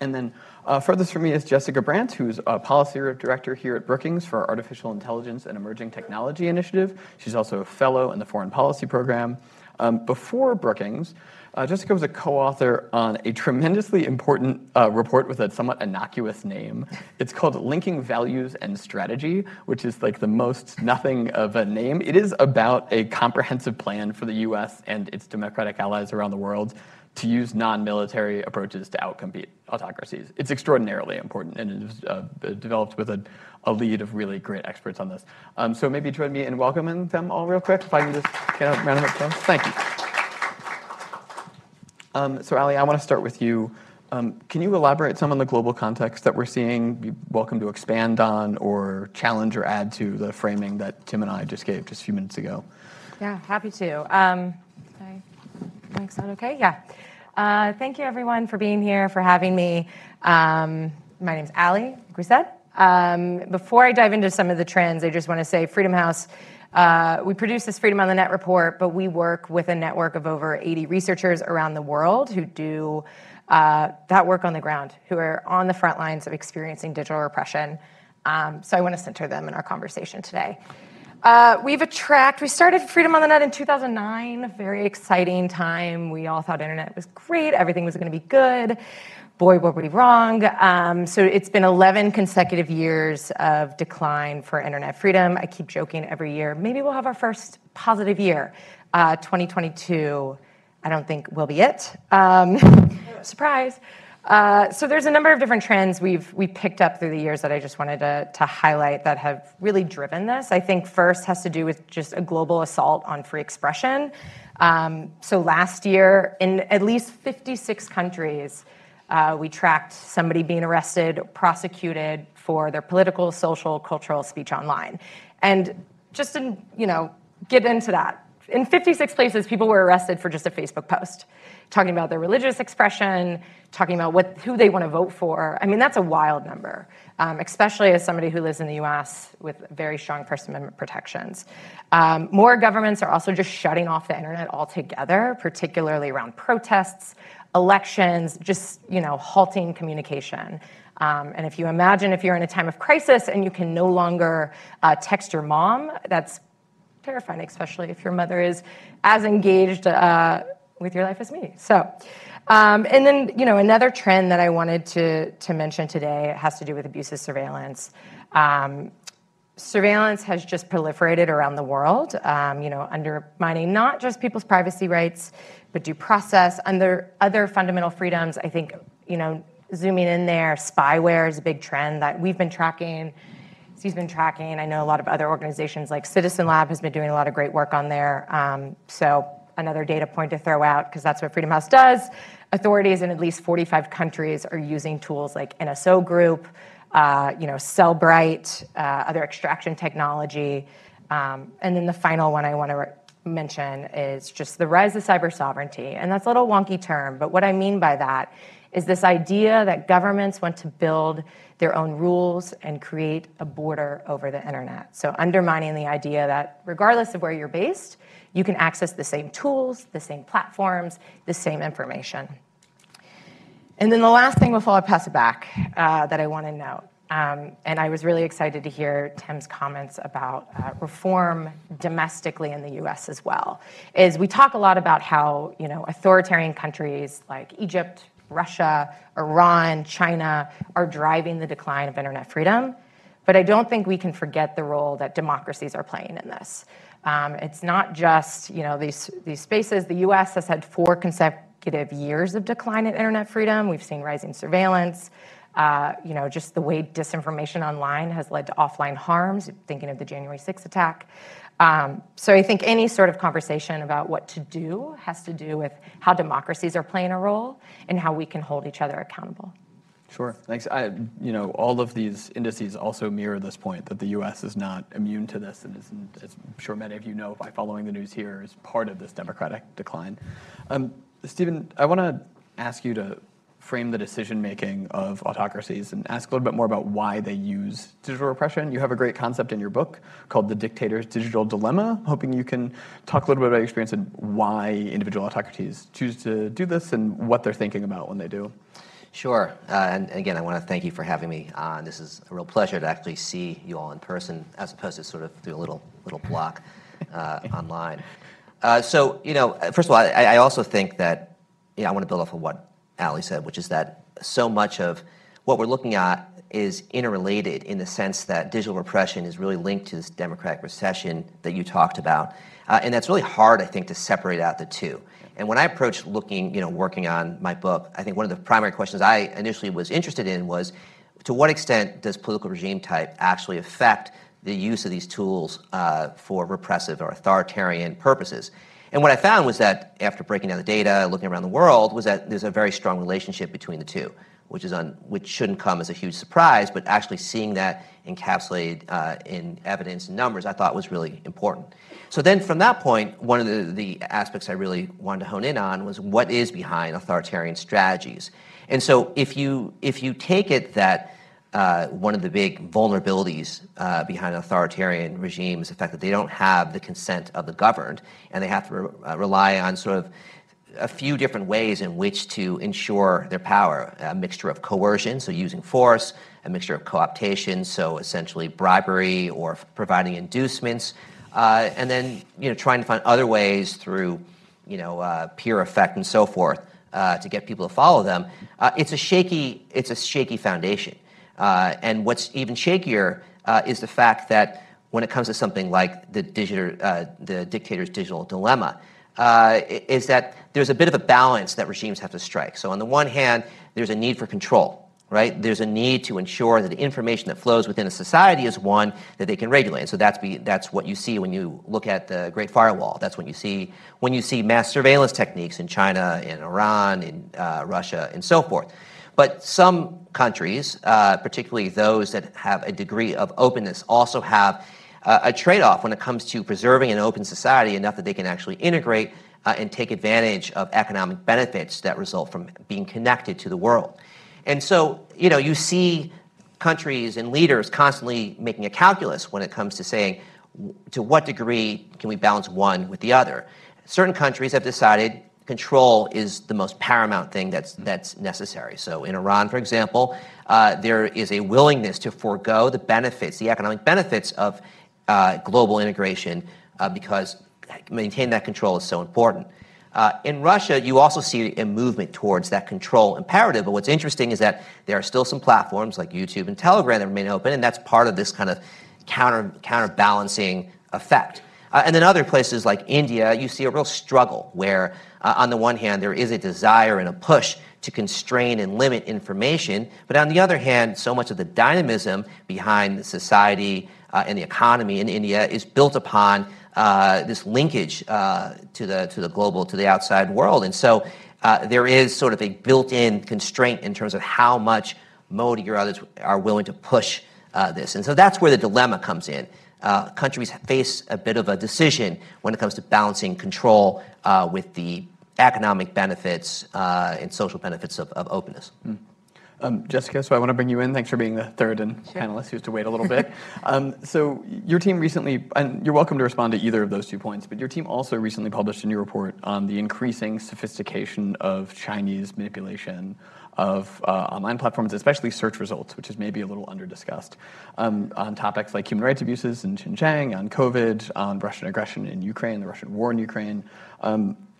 And then uh, furthest from me is Jessica Brandt, who's a policy director here at Brookings for Artificial Intelligence and Emerging Technology Initiative. She's also a fellow in the Foreign Policy Program. Um, before Brookings, uh, Jessica was a co-author on a tremendously important uh, report with a somewhat innocuous name. It's called Linking Values and Strategy, which is like the most nothing of a name. It is about a comprehensive plan for the U.S. and its democratic allies around the world to use non-military approaches to outcompete autocracies. It's extraordinarily important, and it was uh, developed with a, a, lead of really great experts on this. Um, so maybe join me in welcoming them all real quick, if I can just get a round of applause. Thank you. Um, so Allie, I want to start with you. Um, can you elaborate some on the global context that we're seeing? Be welcome to expand on or challenge or add to the framing that Tim and I just gave just a few minutes ago. Yeah, happy to. Um, Mike's that okay? Yeah. Uh, thank you, everyone, for being here, for having me. Um, my name's Allie, like we said. Um, before I dive into some of the trends, I just want to say Freedom House, uh, we produce this Freedom on the Net report, but we work with a network of over 80 researchers around the world who do uh, that work on the ground, who are on the front lines of experiencing digital repression. Um, so I want to center them in our conversation today. Uh, we've attracted, we started Freedom on the Net in 2009, a very exciting time. We all thought internet was great, everything was going to be good. Boy, were we wrong. Um, so it's been 11 consecutive years of decline for internet freedom. I keep joking every year, maybe we'll have our first positive year. Uh, 2022, I don't think will be it. Um, surprise. Uh, so there's a number of different trends we've we picked up through the years that I just wanted to, to highlight that have really driven this. I think first has to do with just a global assault on free expression. Um, so last year, in at least 56 countries, uh, we tracked somebody being arrested, prosecuted for their political, social, cultural speech online. And just to you know, get into that, in 56 places, people were arrested for just a Facebook post, talking about their religious expression, talking about what, who they want to vote for. I mean, that's a wild number, um, especially as somebody who lives in the US with very strong First Amendment protections. Um, more governments are also just shutting off the internet altogether, particularly around protests, elections, just you know, halting communication. Um, and if you imagine if you're in a time of crisis and you can no longer uh, text your mom, that's terrifying, especially if your mother is as engaged uh, with your life as me. So, um, and then you know another trend that I wanted to to mention today has to do with abusive surveillance. Um, surveillance has just proliferated around the world, um, you know, undermining not just people's privacy rights, but due process, under other fundamental freedoms. I think you know, zooming in there, spyware is a big trend that we've been tracking he's been tracking. I know a lot of other organizations like Citizen Lab has been doing a lot of great work on there. Um, so another data point to throw out because that's what Freedom House does. Authorities in at least 45 countries are using tools like NSO Group, uh, you know, Cellebrite, uh, other extraction technology. Um, and then the final one I want to mention is just the rise of cyber sovereignty. And that's a little wonky term, but what I mean by that is this idea that governments want to build their own rules and create a border over the internet. So, undermining the idea that regardless of where you're based, you can access the same tools, the same platforms, the same information. And then the last thing before I pass it back uh, that I want to note, um, and I was really excited to hear Tim's comments about uh, reform domestically in the US as well, is we talk a lot about how you know authoritarian countries like Egypt, Russia, Iran, China are driving the decline of internet freedom. But I don't think we can forget the role that democracies are playing in this. Um, it's not just you know these these spaces. The U.S. has had four consecutive years of decline in internet freedom. We've seen rising surveillance. Uh, you know, just the way disinformation online has led to offline harms. Thinking of the January 6th attack. Um, so I think any sort of conversation about what to do has to do with how democracies are playing a role and how we can hold each other accountable. Sure, thanks. You know, all of these indices also mirror this point that the U.S. is not immune to this, and is, as I'm sure many of you know by following the news here, is part of this democratic decline. Um, Steven, I want to ask you to frame the decision making of autocracies and ask a little bit more about why they use digital repression. You have a great concept in your book called The Dictator's Digital Dilemma. Hoping you can talk a little bit about your experience and why individual autocracies choose to do this and what they're thinking about when they do. Sure. Uh, and again, I want to thank you for having me on. This is a real pleasure to actually see you all in person as opposed to sort of through a little, little block uh, online. Uh, so, you know, first of all, I, also think that, you know, I want to build off of what Allie said, which is that so much of what we're looking at is interrelated in the sense that digital repression is really linked to this democratic recession that you talked about. And that's really hard, I think, to separate out the two. And when I approached looking, you know, working on my book, I think one of the primary questions I initially was interested in was to what extent does political regime type actually affect the use of these tools uh, for repressive or authoritarian purposes? And what I found was that after breaking down the data, looking around the world, was that there's a very strong relationship between the two, which is on, which shouldn't come as a huge surprise, but actually seeing that encapsulated uh, in evidence and numbers, I thought was really important. So then, from that point, one of the, the aspects I really wanted to hone in on was what is behind authoritarian strategies. And so, if you if you take it that uh, one of the big vulnerabilities uh, behind an authoritarian regime is the fact that they don't have the consent of the governed, and they have to re- uh, rely on sort of a few different ways in which to ensure their power a mixture of coercion, so using force, a mixture of co optation, so essentially bribery or providing inducements, uh, and then you know, trying to find other ways through you know, uh, peer effect and so forth uh, to get people to follow them. Uh, it's, a shaky, it's a shaky foundation. Uh, and what's even shakier uh, is the fact that when it comes to something like the, digital, the dictator's digital dilemma, is that there's a bit of a balance that regimes have to strike. So, on the one hand, there's a need for control, right? There's a need to ensure that the information that flows within a society is one that they can regulate. And so that's be, that's what you see when you look at the Great Firewall. That's when you see when you see mass surveillance techniques in China, in Iran, in uh, Russia, and so forth. But some countries, uh, particularly those that have a degree of openness, also have uh, a trade off when it comes to preserving an open society enough that they can actually integrate uh, and take advantage of economic benefits that result from being connected to the world. And so, you know, you see countries and leaders constantly making a calculus when it comes to saying to what degree can we balance one with the other. Certain countries have decided control is the most paramount thing that's, that's necessary. So, in Iran, for example, uh, there is a willingness to forego the benefits, the economic benefits of uh, global integration uh, because maintaining that control is so important. Uh, in Russia, you also see a movement towards that control imperative. But what's interesting is that there are still some platforms like YouTube and Telegram that remain open, and that's part of this kind of counter counterbalancing effect. Uh, and then other places like India, you see a real struggle where, uh, on the one hand, there is a desire and a push to constrain and limit information, but on the other hand, so much of the dynamism behind society and the economy in India is built upon uh, this linkage uh, to the to the global to the outside world, and so uh, there is sort of a built-in constraint in terms of how much Modi or others are willing to push uh, this, and so that's where the dilemma comes in. Uh, countries face a bit of a decision when it comes to balancing control with the economic benefits and social benefits of, of openness. Mm. Um, Jessica, so I want to bring you in. Thanks for being the third and panelist who's to wait a little bit. um, so your team recently, and you're welcome to respond to either of those two points, but your team also recently published a new report on the increasing sophistication of Chinese manipulation of uh, online platforms, especially search results, which is maybe a little under-discussed, um, on topics like human rights abuses in Xinjiang, on COVID, on Russian aggression in Ukraine, the Russian war in Ukraine.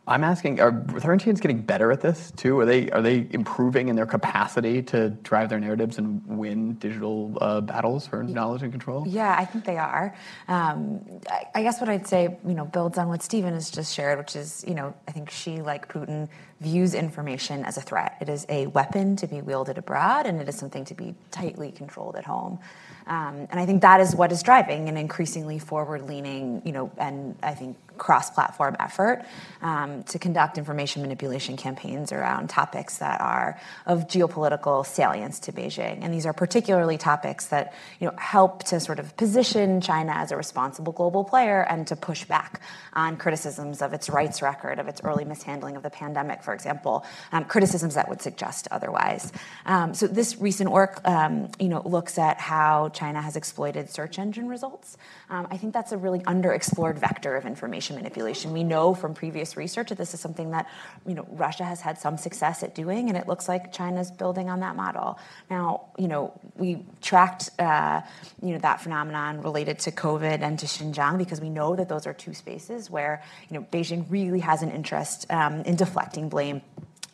I'm asking, are authoritarians getting better at this too? Are they are they improving in their capacity to drive their narratives and win digital uh, battles for knowledge and control? Yeah, I think they are. Um, I, I, guess what I'd say, you know, builds on what Steven has just shared, which is, you know, I think Xi, like Putin, views information as a threat. It is a weapon to be wielded abroad, and it is something to be tightly controlled at home. Um, and I think that is what is driving an increasingly forward-leaning, you know, and I think cross-platform effort um, to conduct information manipulation campaigns around topics that are of geopolitical salience to Beijing. And these are particularly topics that you know help to sort of position China as a responsible global player and to push back on criticisms of its rights record, of its early mishandling of the pandemic, for example, um, criticisms that would suggest otherwise. Um, so this recent work, um, you know, looks at how China has exploited search engine results. Um, I think that's a really underexplored vector of information manipulation. We know from previous research that this is something that you know Russia has had some success at doing, and it looks like China's building on that model. Now, you know, we tracked uh, you know that phenomenon related to COVID and to Xinjiang because we know that those are two spaces where you know Beijing really has an interest um, in deflecting blame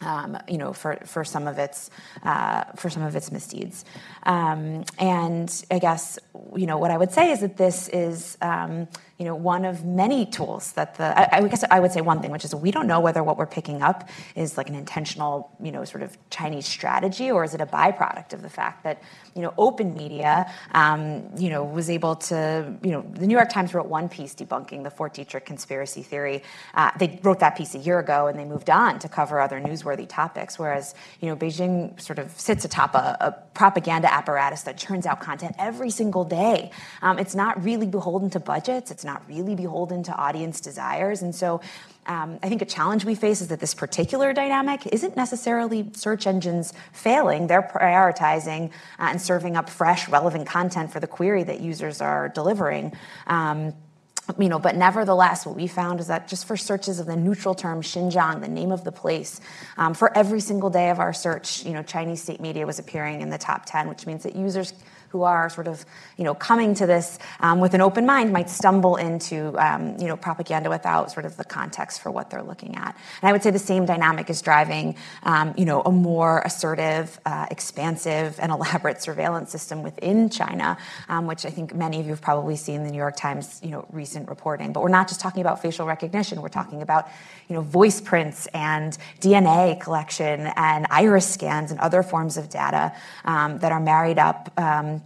um, you know, for, for some of its uh, for some of its misdeeds. Um, and I guess you know what I would say is that this is um, you know, one of many tools that the, I, I, guess I would say one thing, which is we don't know whether what we're picking up is like an intentional, you know, sort of Chinese strategy, or is it a byproduct of the fact that, you know, open media, um, you know, was able to, you know, the New York Times wrote one piece debunking the Fort Detrick conspiracy theory. Uh, they wrote that piece a year ago and they moved on to cover other newsworthy topics, whereas, you know, Beijing sort of sits atop a, a propaganda apparatus that churns out content every single day. Um, it's not really beholden to budgets. It's not really beholden to audience desires. And so um, I think a challenge we face is that this particular dynamic isn't necessarily search engines failing. They're prioritizing uh, and serving up fresh, relevant content for the query that users are delivering. Um, you know, but nevertheless, what we found is that just for searches of the neutral term Xinjiang, the name of the place, um, for every single day of our search, you know, Chinese state media was appearing in the top 10, which means that users who are sort of, you know, coming to this um, with an open mind might stumble into, um, you know, propaganda without sort of the context for what they're looking at. And I would say the same dynamic is driving, um, you know, a more assertive, uh, expansive, and elaborate surveillance system within China, um, which I think many of you have probably seen the New York Times, you know, recent reporting. But we're not just talking about facial recognition. We're talking about, you know, voice prints and DNA collection and iris scans and other forms of data um, that are married up um,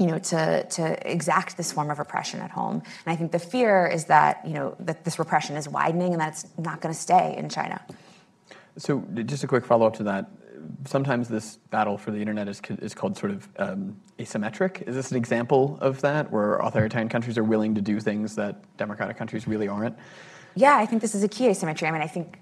you know, to, to exact this form of repression at home. And I think the fear is that, you know, that this repression is widening and that it's not going to stay in China. So just a quick follow-up to that. Sometimes this battle for the internet is, is called sort of um, asymmetric. Is this an example of that, where authoritarian countries are willing to do things that democratic countries really aren't? Yeah, I think this is a key asymmetry. I mean, I think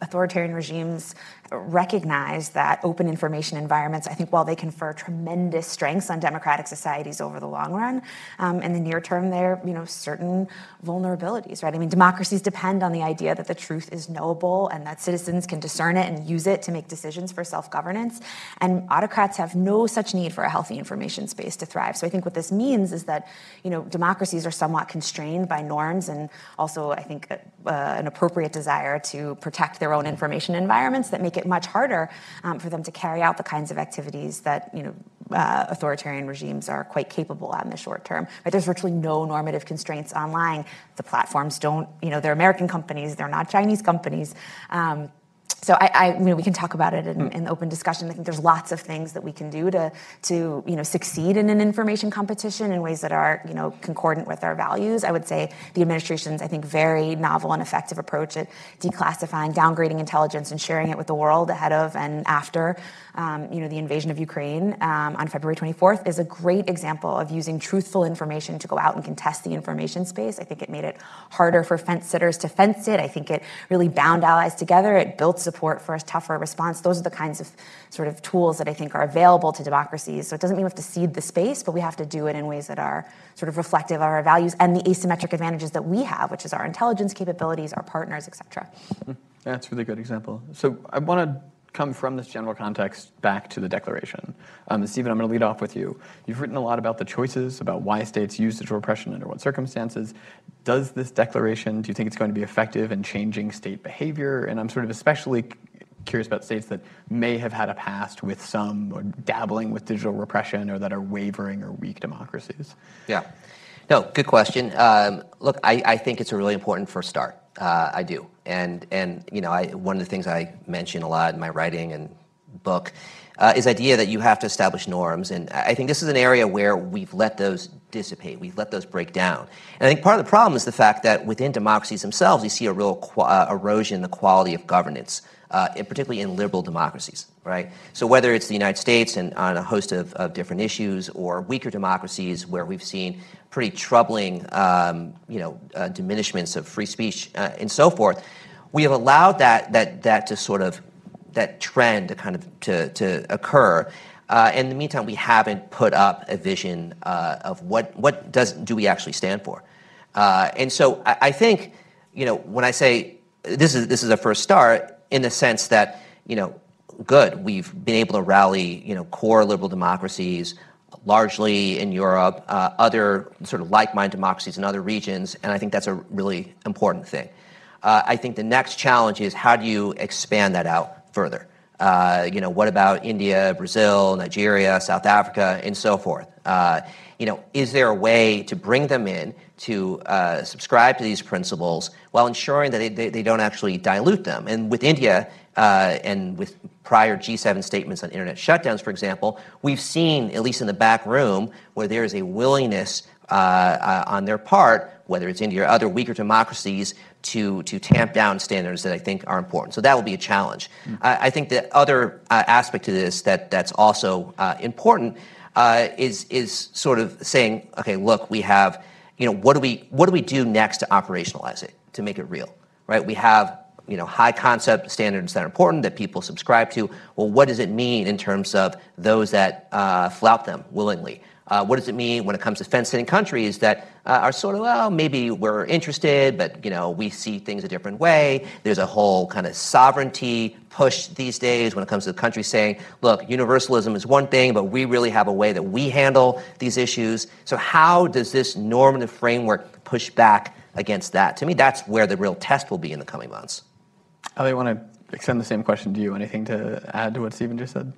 authoritarian regimes recognize that open information environments, I think, while they confer tremendous strengths on democratic societies over the long run, um, in the near term, there are you know certain vulnerabilities, right? I mean, democracies depend on the idea that the truth is knowable and that citizens can discern it and use it to make decisions for self-governance. And autocrats have no such need for a healthy information space to thrive. So I think what this means is that you know democracies are somewhat constrained by norms and also, I think, uh, an appropriate desire to protect their own information environments that make make it much harder um, for them to carry out the kinds of activities that you know uh, authoritarian regimes are quite capable in the short term. Right? There's virtually no normative constraints online. The platforms don't, you know, they're American companies, they're not Chinese companies. Um, so I, I, you know, we can talk about it in, in open discussion. I think there's lots of things that we can do to, to, you know, succeed in an information competition in ways that are, you know, concordant with our values. I would say the administration's, I think, very novel and effective approach at declassifying, downgrading intelligence, and sharing it with the world ahead of and after um, you know, the invasion of Ukraine um, on February 24th is a great example of using truthful information to go out and contest the information space. I think it made it harder for fence sitters to fence it. I think it really bound allies together. It built support for a tougher response. Those are the kinds of sort of tools that I think are available to democracies. So it doesn't mean we have to cede the space, but we have to do it in ways that are sort of reflective of our values and the asymmetric advantages that we have, which is our intelligence capabilities, our partners, et cetera. Mm-hmm. That's a really good example. So I want to come from this general context back to the Declaration. Um, Steven, I'm going to lead off with you. You've written a lot about the choices, about why states use digital repression under what circumstances. Does this Declaration, do you think it's going to be effective in changing state behavior? And I'm sort of especially curious about states that may have had a past with some dabbling with digital repression or that are wavering or weak democracies. Yeah. No, good question. Um, look, I, I think it's a really important first start. Uh, I do, and and you know, I, one of the things I mention a lot in my writing and book uh, is idea that you have to establish norms, and I think this is an area where we've let those dissipate, we've let those break down, and I think part of the problem is the fact that within democracies themselves, you see a real qu- uh, erosion in the quality of governance. Uh, particularly in liberal democracies, right? So whether it's the United States and on a host of, of different issues, or weaker democracies where we've seen pretty troubling, um, you know, uh, diminishments of free speech uh, and so forth. We have allowed that that that to sort of that trend to kind of to to occur. Uh, in the meantime, we haven't put up a vision uh, of what what does do we actually stand for. Uh, and so I, I think, you know, when I say this is this is a first start, in the sense that you know, good, we've been able to rally, you know, core liberal democracies largely in Europe, uh, other sort of like-minded democracies in other regions, and I think that's a really important thing. Uh, I think the next challenge is how do you expand that out further? Uh, you know, what about India, Brazil, Nigeria, South Africa, and so forth? Uh, you know, is there a way to bring them in to uh, subscribe to these principles while ensuring that they, they, they don't actually dilute them? And with India, uh, and with prior G7 statements on internet shutdowns, for example, we've seen, at least in the back room, where there is a willingness uh, uh, on their part, whether it's India or other weaker democracies, to, to tamp down standards that I think are important. So that will be a challenge. Mm. I think the other uh, aspect to this that, that's also uh, important uh, is, is sort of saying, okay, look, we have, you know, what do we, what do we do next to operationalize it, to make it real, right? We have you know, high concept standards that are important that people subscribe to. Well, what does it mean in terms of those that uh, flout them willingly? Uh, what does it mean when it comes to fence-sitting countries that uh, are sort of, well, maybe we're interested, but you know, we see things a different way. There's a whole kind of sovereignty push these days when it comes to the country saying, look, universalism is one thing, but we really have a way that we handle these issues. So how does this normative framework push back against that? To me, that's where the real test will be in the coming months. Allie, I want to extend the same question to you. Anything to add to what Steven just said?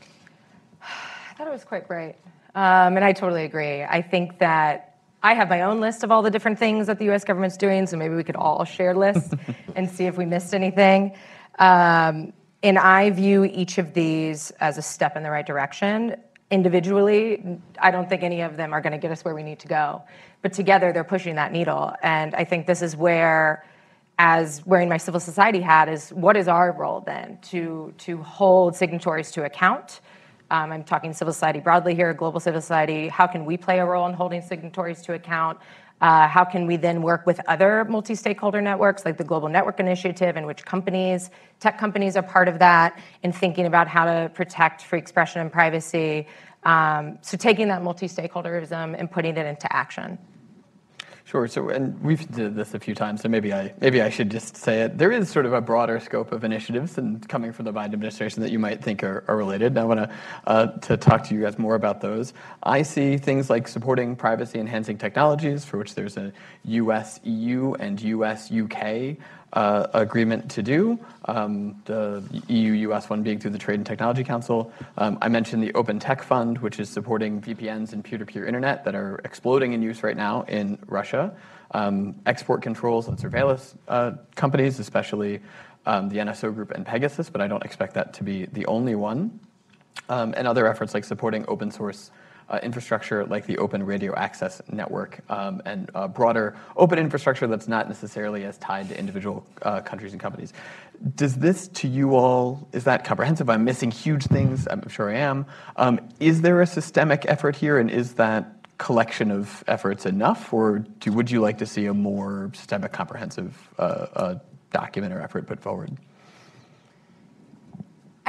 I thought it was quite bright. Um, and I totally agree. I think that I have my own list of all the different things that the US government's doing, so maybe we could all share lists and see if we missed anything. Um, and I view each of these as a step in the right direction. Individually, I don't think any of them are going to get us where we need to go. But together, they're pushing that needle. And I think this is where, as wearing my civil society hat, is what is our role then to, to hold signatories to account? Um, I'm talking civil society broadly here, global civil society. How can we play a role in holding signatories to account? Uh, how can we then work with other multi-stakeholder networks like the Global Network Initiative in which companies, tech companies are part of that in thinking about how to protect free expression and privacy. Um, so taking that multi-stakeholderism and putting it into action. Sure. So, and we've did this a few times, so maybe I maybe I should just say it. There is sort of a broader scope of initiatives and coming from the Biden administration that you might think are, are related. And I want to uh, to talk to you guys more about those. I see things like supporting privacy enhancing technologies, for which there's a U.S. EU and U.S. UK uh, agreement to do, um, the EU-US one being through the Trade and Technology Council. Um, I mentioned the Open Tech Fund, which is supporting VPNs and peer-to-peer internet that are exploding in use right now in Russia. Um, export controls and surveillance uh, companies, especially um, the NSO Group and Pegasus, but I don't expect that to be the only one. Um, and other efforts like supporting open source infrastructure like the Open Radio Access Network um, and uh, broader open infrastructure that's not necessarily as tied to individual uh, countries and companies. Does this to you all, is that comprehensive? I'm missing huge things, I'm sure I am. Um, is there a systemic effort here and is that collection of efforts enough or do, would you like to see a more systemic comprehensive uh, uh, document or effort put forward?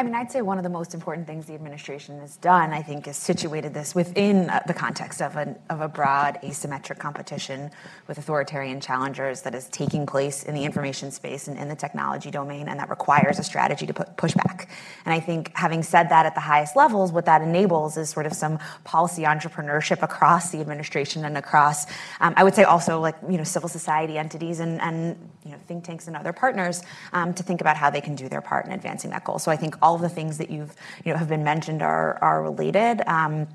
I mean, I'd say one of the most important things the administration has done, I think, is situated this within uh, the context of, an, of a broad asymmetric competition with authoritarian challengers that is taking place in the information space and in the technology domain, and that requires a strategy to push back. And I think having said that at the highest levels, what that enables is sort of some policy entrepreneurship across the administration and across, um, I would say also like, you know, civil society entities and, and you know, think tanks and other partners um, to think about how they can do their part in advancing that goal. So I think all of the things that you've you know have been mentioned are are related. Um,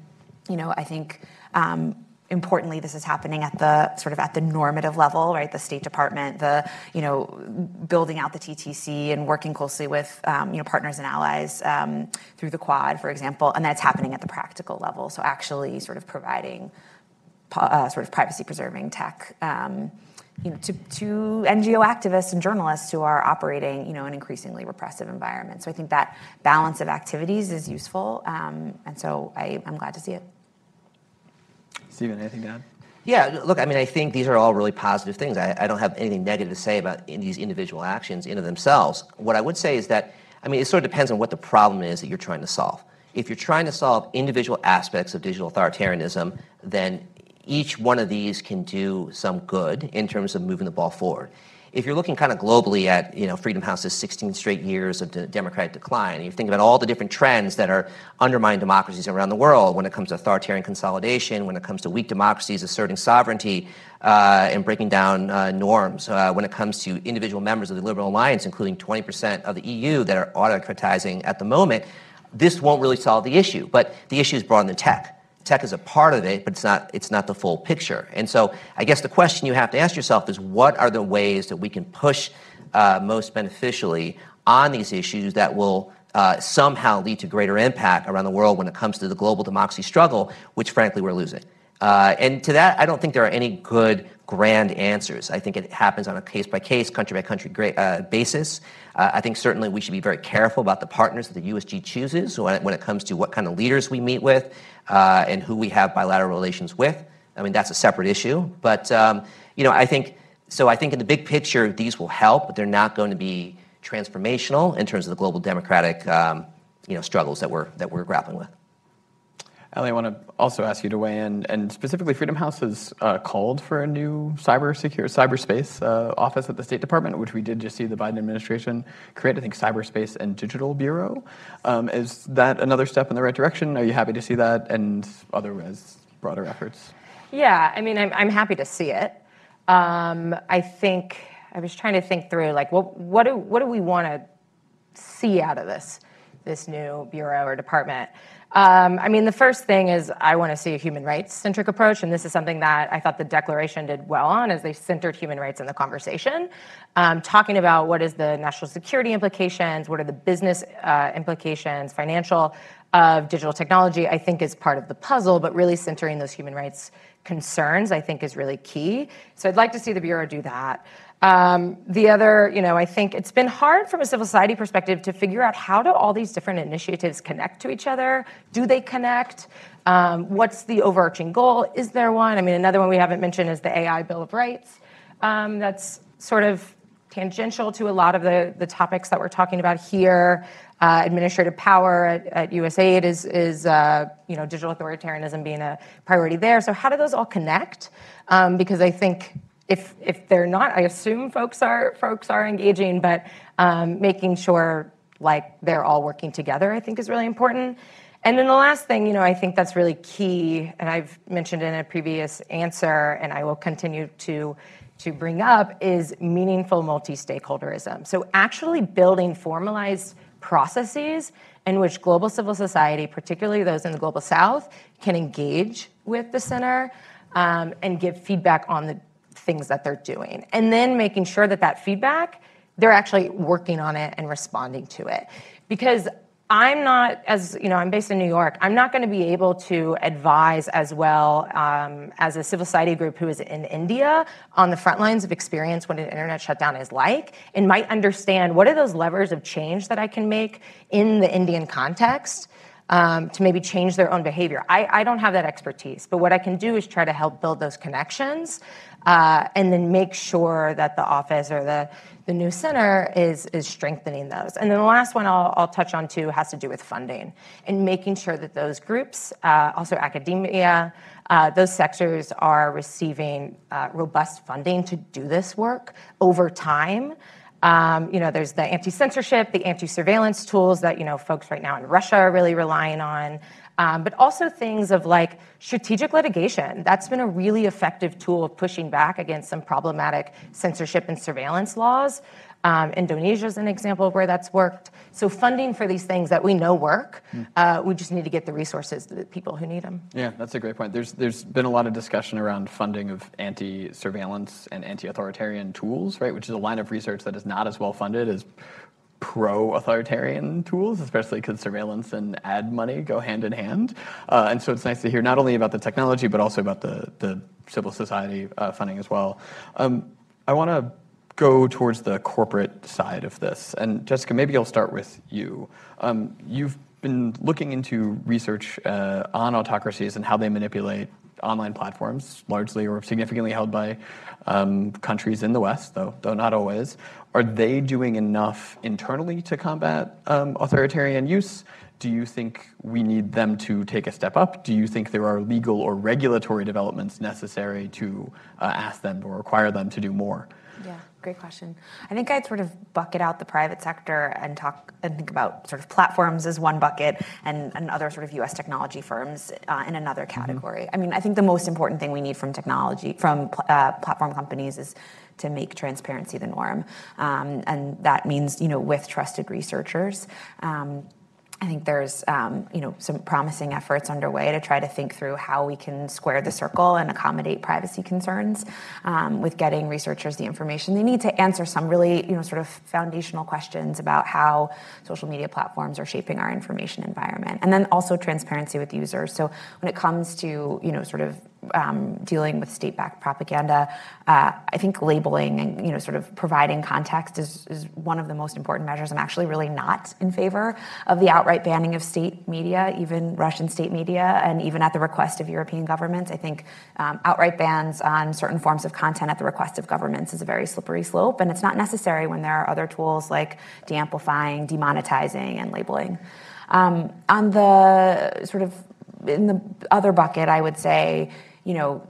you know, I think. Um, importantly this is happening at the sort of at the normative level right the state department the you know building out the ttc and working closely with um, you know partners and allies through the quad for example and that's happening at the practical level so actually sort of providing uh, sort of privacy preserving tech you know, to, to NGO activists and journalists who are operating, you know, an increasingly repressive environment. So I think that balance of activities is useful, um, and so I, I'm glad to see it. Steven, anything to add? Yeah, look, I mean, I think these are all really positive things. I, I don't have anything negative to say about in these individual actions in of themselves. What I would say is that, I mean, it sort of depends on what the problem is that you're trying to solve. If you're trying to solve individual aspects of digital authoritarianism, then each one of these can do some good in terms of moving the ball forward. If you're looking kind of globally at you know Freedom House's 16 straight years of de- democratic decline, and you think about all the different trends that are undermining democracies around the world when it comes to authoritarian consolidation, when it comes to weak democracies asserting sovereignty uh, and breaking down uh, norms, uh, when it comes to individual members of the Liberal Alliance, including 20% of the EU that are autocratizing at the moment, this won't really solve the issue. But the issue is broader than tech tech is a part of it, but it's not, it's not the full picture. And so I guess the question you have to ask yourself is what are the ways that we can push uh, most beneficially on these issues that will uh, somehow lead to greater impact around the world when it comes to the global democracy struggle, which frankly we're losing. Uh, and to that, I don't think there are any good grand answers. I think it happens on a case by case, country by country uh, basis. Uh, I think certainly we should be very careful about the partners that the USG chooses when it, comes to what kind of leaders we meet with uh, and who we have bilateral relations with. I mean, that's a separate issue. But, um, you know, I think, so I think in the big picture, these will help, but they're not going to be transformational in terms of the global democratic, um, you know, struggles that we're, that we're grappling with. Allie, I want to also ask you to weigh in, and specifically, Freedom House has uh, called for a new cyber secure cyberspace uh, office at the State Department, which we did just see the Biden administration create. I think Cyberspace and Digital Bureau. Um, is that another step in the right direction? Are you happy to see that, and otherwise broader efforts? Yeah, I mean, I'm, I'm happy to see it. Um, I think I was trying to think through like what what do what do we want to see out of this this new bureau or department? Um, I mean, the first thing is I want to see a human rights centric approach, and this is something that I thought the declaration did well on, as they centered human rights in the conversation, um, talking about what is the national security implications, what are the business uh, implications, financial of digital technology. I think is part of the puzzle, but really centering those human rights concerns, I think, is really key. So I'd like to see the bureau do that. Um, the other, you know, I think it's been hard from a civil society perspective to figure out how do all these different initiatives connect to each other? Do they connect? Um, what's the overarching goal? Is there one? I mean, another one we haven't mentioned is the AI Bill of Rights. Um, that's sort of tangential to a lot of the, the topics that we're talking about here. Uh, administrative power at, at USAID is, is uh, you know, digital authoritarianism being a priority there. So how do those all connect? Um, because I think if if they're not, I assume folks are folks are engaging, but um, making sure like they're all working together, I think is really important. And then the last thing, you know, I think that's really key, and I've mentioned in a previous answer, and I will continue to to bring up is meaningful multi-stakeholderism. So actually building formalized processes in which global civil society, particularly those in the global south, can engage with the center um, and give feedback on the things that they're doing. And then making sure that that feedback, they're actually working on it and responding to it. Because I'm not, as you know, I'm based in New York. I'm not going to be able to advise as well um, as a civil society group who is in India on the front lines of experience what an internet shutdown is like, and might understand what are those levers of change that I can make in the Indian context um, to maybe change their own behavior. I, I, don't have that expertise, but what I can do is try to help build those connections and then make sure that the office or the, the new center is, strengthening those. And then the last one I'll, touch on too has to do with funding and making sure that those groups, uh, also academia, uh, those sectors are receiving uh, robust funding to do this work over time. Um, you know, there's the anti-censorship, the anti-surveillance tools that you know folks right now in Russia are really relying on but also things of like strategic litigation. That's been a really effective tool of pushing back against some problematic censorship and surveillance laws. Um, Indonesia is an example of where that's worked. So funding for these things that we know work, mm. uh, we just need to get the resources to the people who need them. Yeah, that's a great point. There's there's been a lot of discussion around funding of anti-surveillance and anti-authoritarian tools, right? Which is a line of research that is not as well funded as pro-authoritarian tools, especially because surveillance and ad money go hand in hand. Uh, and so it's nice to hear not only about the technology, but also about the, the civil society uh, funding as well. Um, I want to go towards the corporate side of this. And Jessica, maybe I'll start with you. Um, you've been looking into research uh, on autocracies and how they manipulate online platforms, largely or significantly held by um, countries in the West, though, though not always. Are they doing enough internally to combat um, authoritarian use? Do you think we need them to take a step up? Do you think there are legal or regulatory developments necessary to uh, ask them or require them to do more? Yeah, great question. I think I'd sort of bucket out the private sector and talk and think about sort of platforms as one bucket and, and other sort of U.S. technology firms uh, in another mm-hmm. category. Mm-hmm. I mean, I think the most important thing we need from technology from uh, platform companies is to make transparency the norm, um, and that means you know with trusted researchers. Um, I think there's um, you know some promising efforts underway to try to think through how we can square the circle and accommodate privacy concerns um, with getting researchers the information they need to answer some really you know sort of foundational questions about how social media platforms are shaping our information environment, and then also transparency with users. So when it comes to you know sort of um, dealing with state-backed propaganda, uh, I think labeling and you know sort of providing context is, is one of the most important measures. I'm actually really not in favor of the outright banning of state media, even Russian state media, and even at the request of European governments. I think um, outright bans on certain forms of content at the request of governments is a very slippery slope, and it's not necessary when there are other tools like de-amplifying, demonetizing, and labeling. Um, on the sort of in the other bucket, I would say, you know,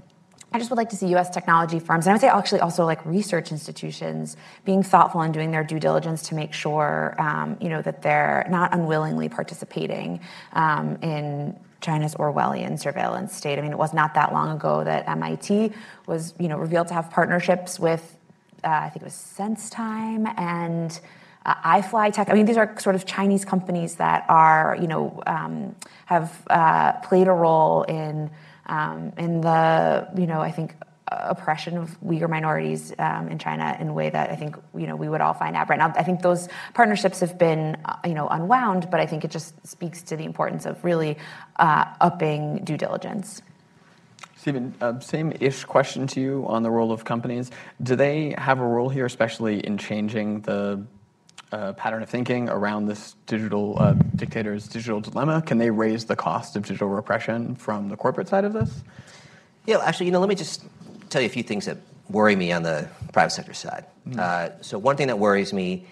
I just would like to see US technology firms, and I would say actually also like research institutions, being thoughtful and doing their due diligence to make sure, um, you know, that they're not unwillingly participating um, in China's Orwellian surveillance state. I mean, it was not that long ago that MIT was, you know, revealed to have partnerships with, uh, I think it was SenseTime and uh, iFlyTek. I mean, these are sort of Chinese companies that are, you know, um, have uh, played a role in um, in the, you know, I think oppression of Uyghur minorities um, in China in a way that I think you know we would all find aberrant. Now, I think those partnerships have been uh, you know unwound, but I think it just speaks to the importance of really uh, upping due diligence. Steven, uh, same-ish question to you on the role of companies. Do they have a role here, especially in changing the uh, pattern of thinking around this digital uh, dictator's digital dilemma? Can they raise the cost of digital repression from the corporate side of this? Yeah, actually, you know, let me just tell you a few things that worry me on the private sector side. Mm. Uh, so one thing that worries me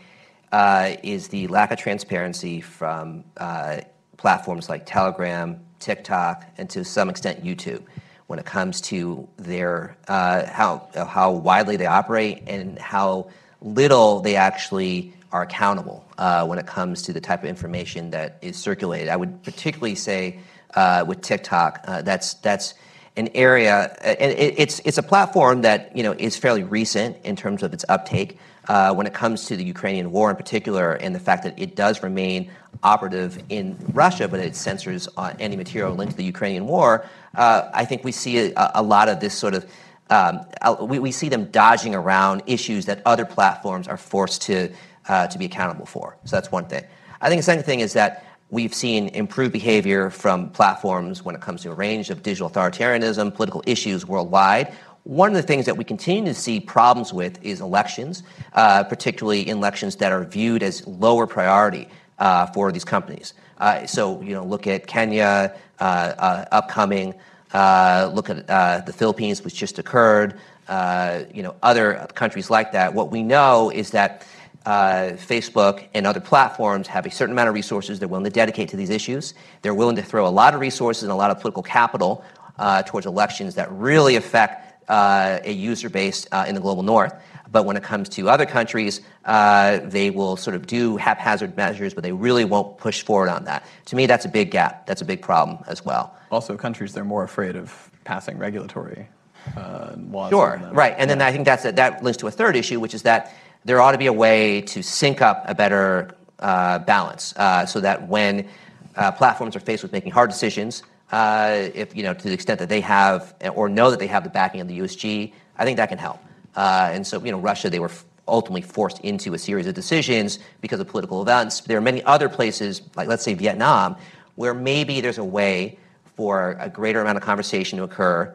uh, is the lack of transparency from uh, platforms like Telegram, TikTok, and to some extent YouTube when it comes to their uh, how how widely they operate and how little they actually are accountable uh, when it comes to the type of information that is circulated. I would particularly say uh, with TikTok, uh, that's that's an area, and it, it's it's a platform that you know is fairly recent in terms of its uptake. When it comes to the Ukrainian war in particular, and the fact that it does remain operative in Russia, but it censors on any material linked to the Ukrainian war, I think we see a, lot of this sort of. Um, we, see them dodging around issues that other platforms are forced to to be accountable for. So that's one thing. I think the second thing is that we've seen improved behavior from platforms when it comes to a range of digital authoritarianism, political issues worldwide. One of the things that we continue to see problems with is elections, uh, particularly elections that are viewed as lower priority uh, for these companies. Uh, so, you know, look at Kenya uh, uh, upcoming. Uh, look at the Philippines, which just occurred. you know, other countries like that. What we know is that uh, Facebook and other platforms have a certain amount of resources they're willing to dedicate to these issues. They're willing to throw a lot of resources and a lot of political capital uh, towards elections that really affect uh, a user base uh, in the global north. But when it comes to other countries, uh, they will sort of do haphazard measures, but they really won't push forward on that. To me, that's a big gap. That's a big problem as well. Also, countries they're more afraid of passing regulatory uh, laws. Sure, right. And then I think that's a, that links to a third issue, which is that there ought to be a way to sync up a better uh, balance uh, so that when uh, platforms are faced with making hard decisions, if you know to the extent that they have or know that they have the backing of the USG, I think that can help. And so, you know, Russia, they were ultimately forced into a series of decisions because of political events. There are many other places, like let's say Vietnam, where maybe there's a way for a greater amount of conversation to occur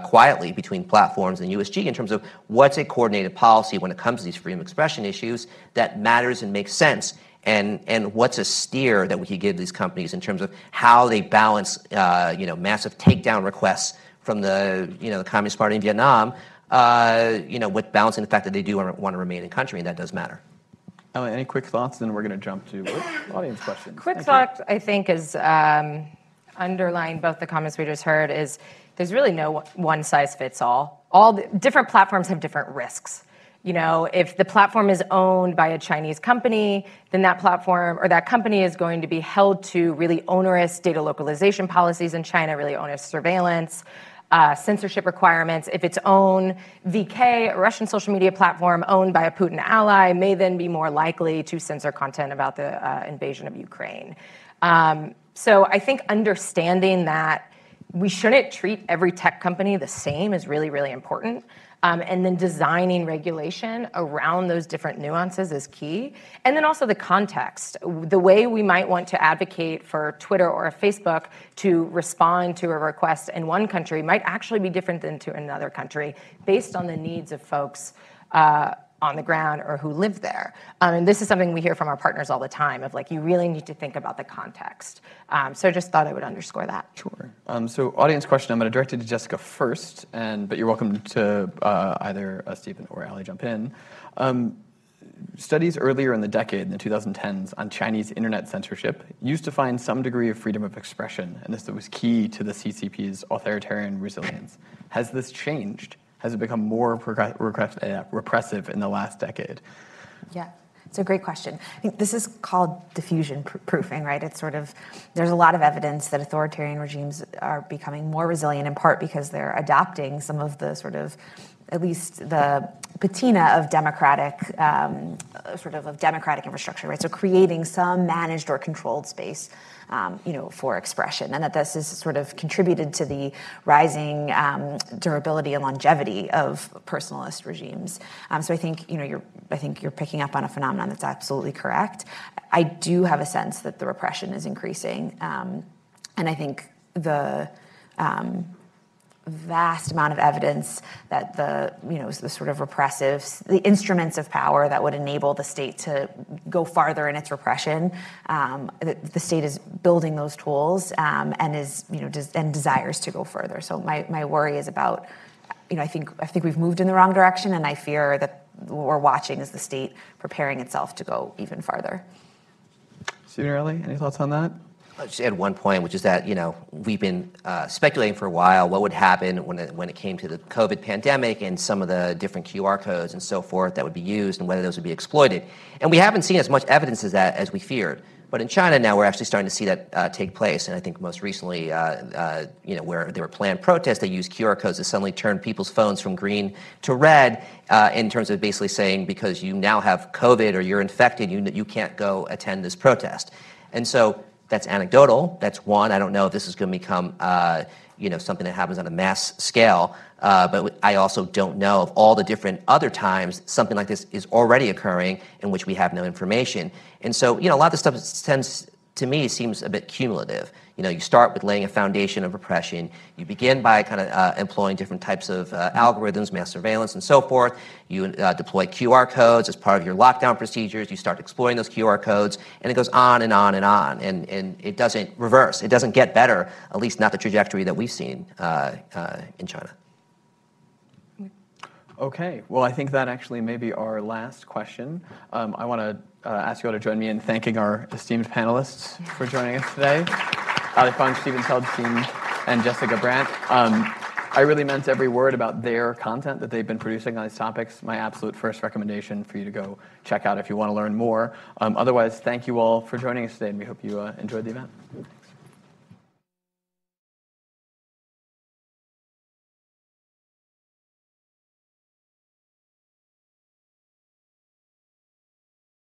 quietly between platforms and USG in terms of what's a coordinated policy when it comes to these freedom of expression issues that matters and makes sense. And, and what's a steer that we could give these companies in terms of how they balance uh, you know, massive takedown requests from the, you know, the Communist Party in Vietnam uh, you know, with balancing the fact that they do want to remain in country, and that does matter. Allie, any quick thoughts? Then we're going to jump to audience questions. Quick Thank thought, you. I think, is um, underlying both the comments we just heard is there's really no one size fits all. All the, different platforms have different risks. You know, if the platform is owned by a Chinese company, then that platform or that company is going to be held to really onerous data localization policies in China, really onerous surveillance, uh, censorship requirements. If its own VK, a Russian social media platform owned by a Putin ally, may then be more likely to censor content about the uh, invasion of Ukraine. Um, so I think understanding that we shouldn't treat every tech company the same is really, really important. Um, and then designing regulation around those different nuances is key. And then also the context. The way we might want to advocate for Twitter or Facebook to respond to a request in one country might actually be different than to another country based on the needs of folks. On the ground or who live there. Um, and this is something we hear from our partners all the time of like, you really need to think about the context. Um, so I just thought I would underscore that. Sure. Um, so audience question, I'm going to direct it to Jessica first, and but you're welcome to uh, either uh, Steven or Allie jump in. Um, studies earlier in the decade, in the 2010s, on Chinese internet censorship used to find some degree of freedom of expression, and this was key to the CCP's authoritarian resilience. Has this changed? Has it become more uh, repressive in the last decade? Yeah. It's a great question. I think this is called diffusion proofing, right? It's sort of, there's a lot of evidence that authoritarian regimes are becoming more resilient in part because they're adopting some of the sort of, at least the patina of democratic, um, sort of of democratic infrastructure, right? So creating some managed or controlled space you know, for expression, and that this has sort of contributed to the rising um, durability and longevity of personalist regimes. Um, so I think you know you're I think you're picking up on a phenomenon that's absolutely correct. I do have a sense that the repression is increasing, um, and I think the um, vast amount of evidence that the you know the sort of repressive the instruments of power that would enable the state to go farther in its repression um, the, the, state is building those tools um, and is you know des- and desires to go further so my, my worry is about you know I think I think we've moved in the wrong direction and I fear that what we're watching is the state preparing itself to go even farther. Early, any thoughts on that? Just add one point, which is that, you know, we've been uh, speculating for a while what would happen when it, when it came to the COVID pandemic and some of the different QR codes and so forth that would be used and whether those would be exploited. And we haven't seen as much evidence as that as we feared. But in China now, we're actually starting to see that uh, take place. And I think most recently, uh, you know, where there were planned protests, they used QR codes to suddenly turn people's phones from green to red in terms of basically saying because you now have COVID or you're infected, you, you can't go attend this protest. That's anecdotal. That's one. I don't know if this is going to become uh, you know something that happens on a mass scale. Uh, but I also don't know of all the different other times something like this is already occurring in which we have no information. And so you know a lot of the stuff tends to me it seems a bit cumulative. You know, you start with laying a foundation of repression. You begin by kind of uh, employing different types of uh, algorithms, mass surveillance, and so forth. You uh, deploy QR codes as part of your lockdown procedures. You start exploiting those QR codes, and it goes on and on and on. And, and it doesn't reverse. It doesn't get better, at least not the trajectory that we've seen uh, uh, in China. Okay, well, I think that actually may be our last question. Um, I want to uh, ask you all to join me in thanking our esteemed panelists for joining us today. Allie Funk, Steven Feldstein, and Jessica Brandt. Um, I really meant every word about their content that they've been producing on these topics. My absolute first recommendation for you to go check out if you want to learn more. Um, otherwise, thank you all for joining us today, and we hope you uh, enjoyed the event.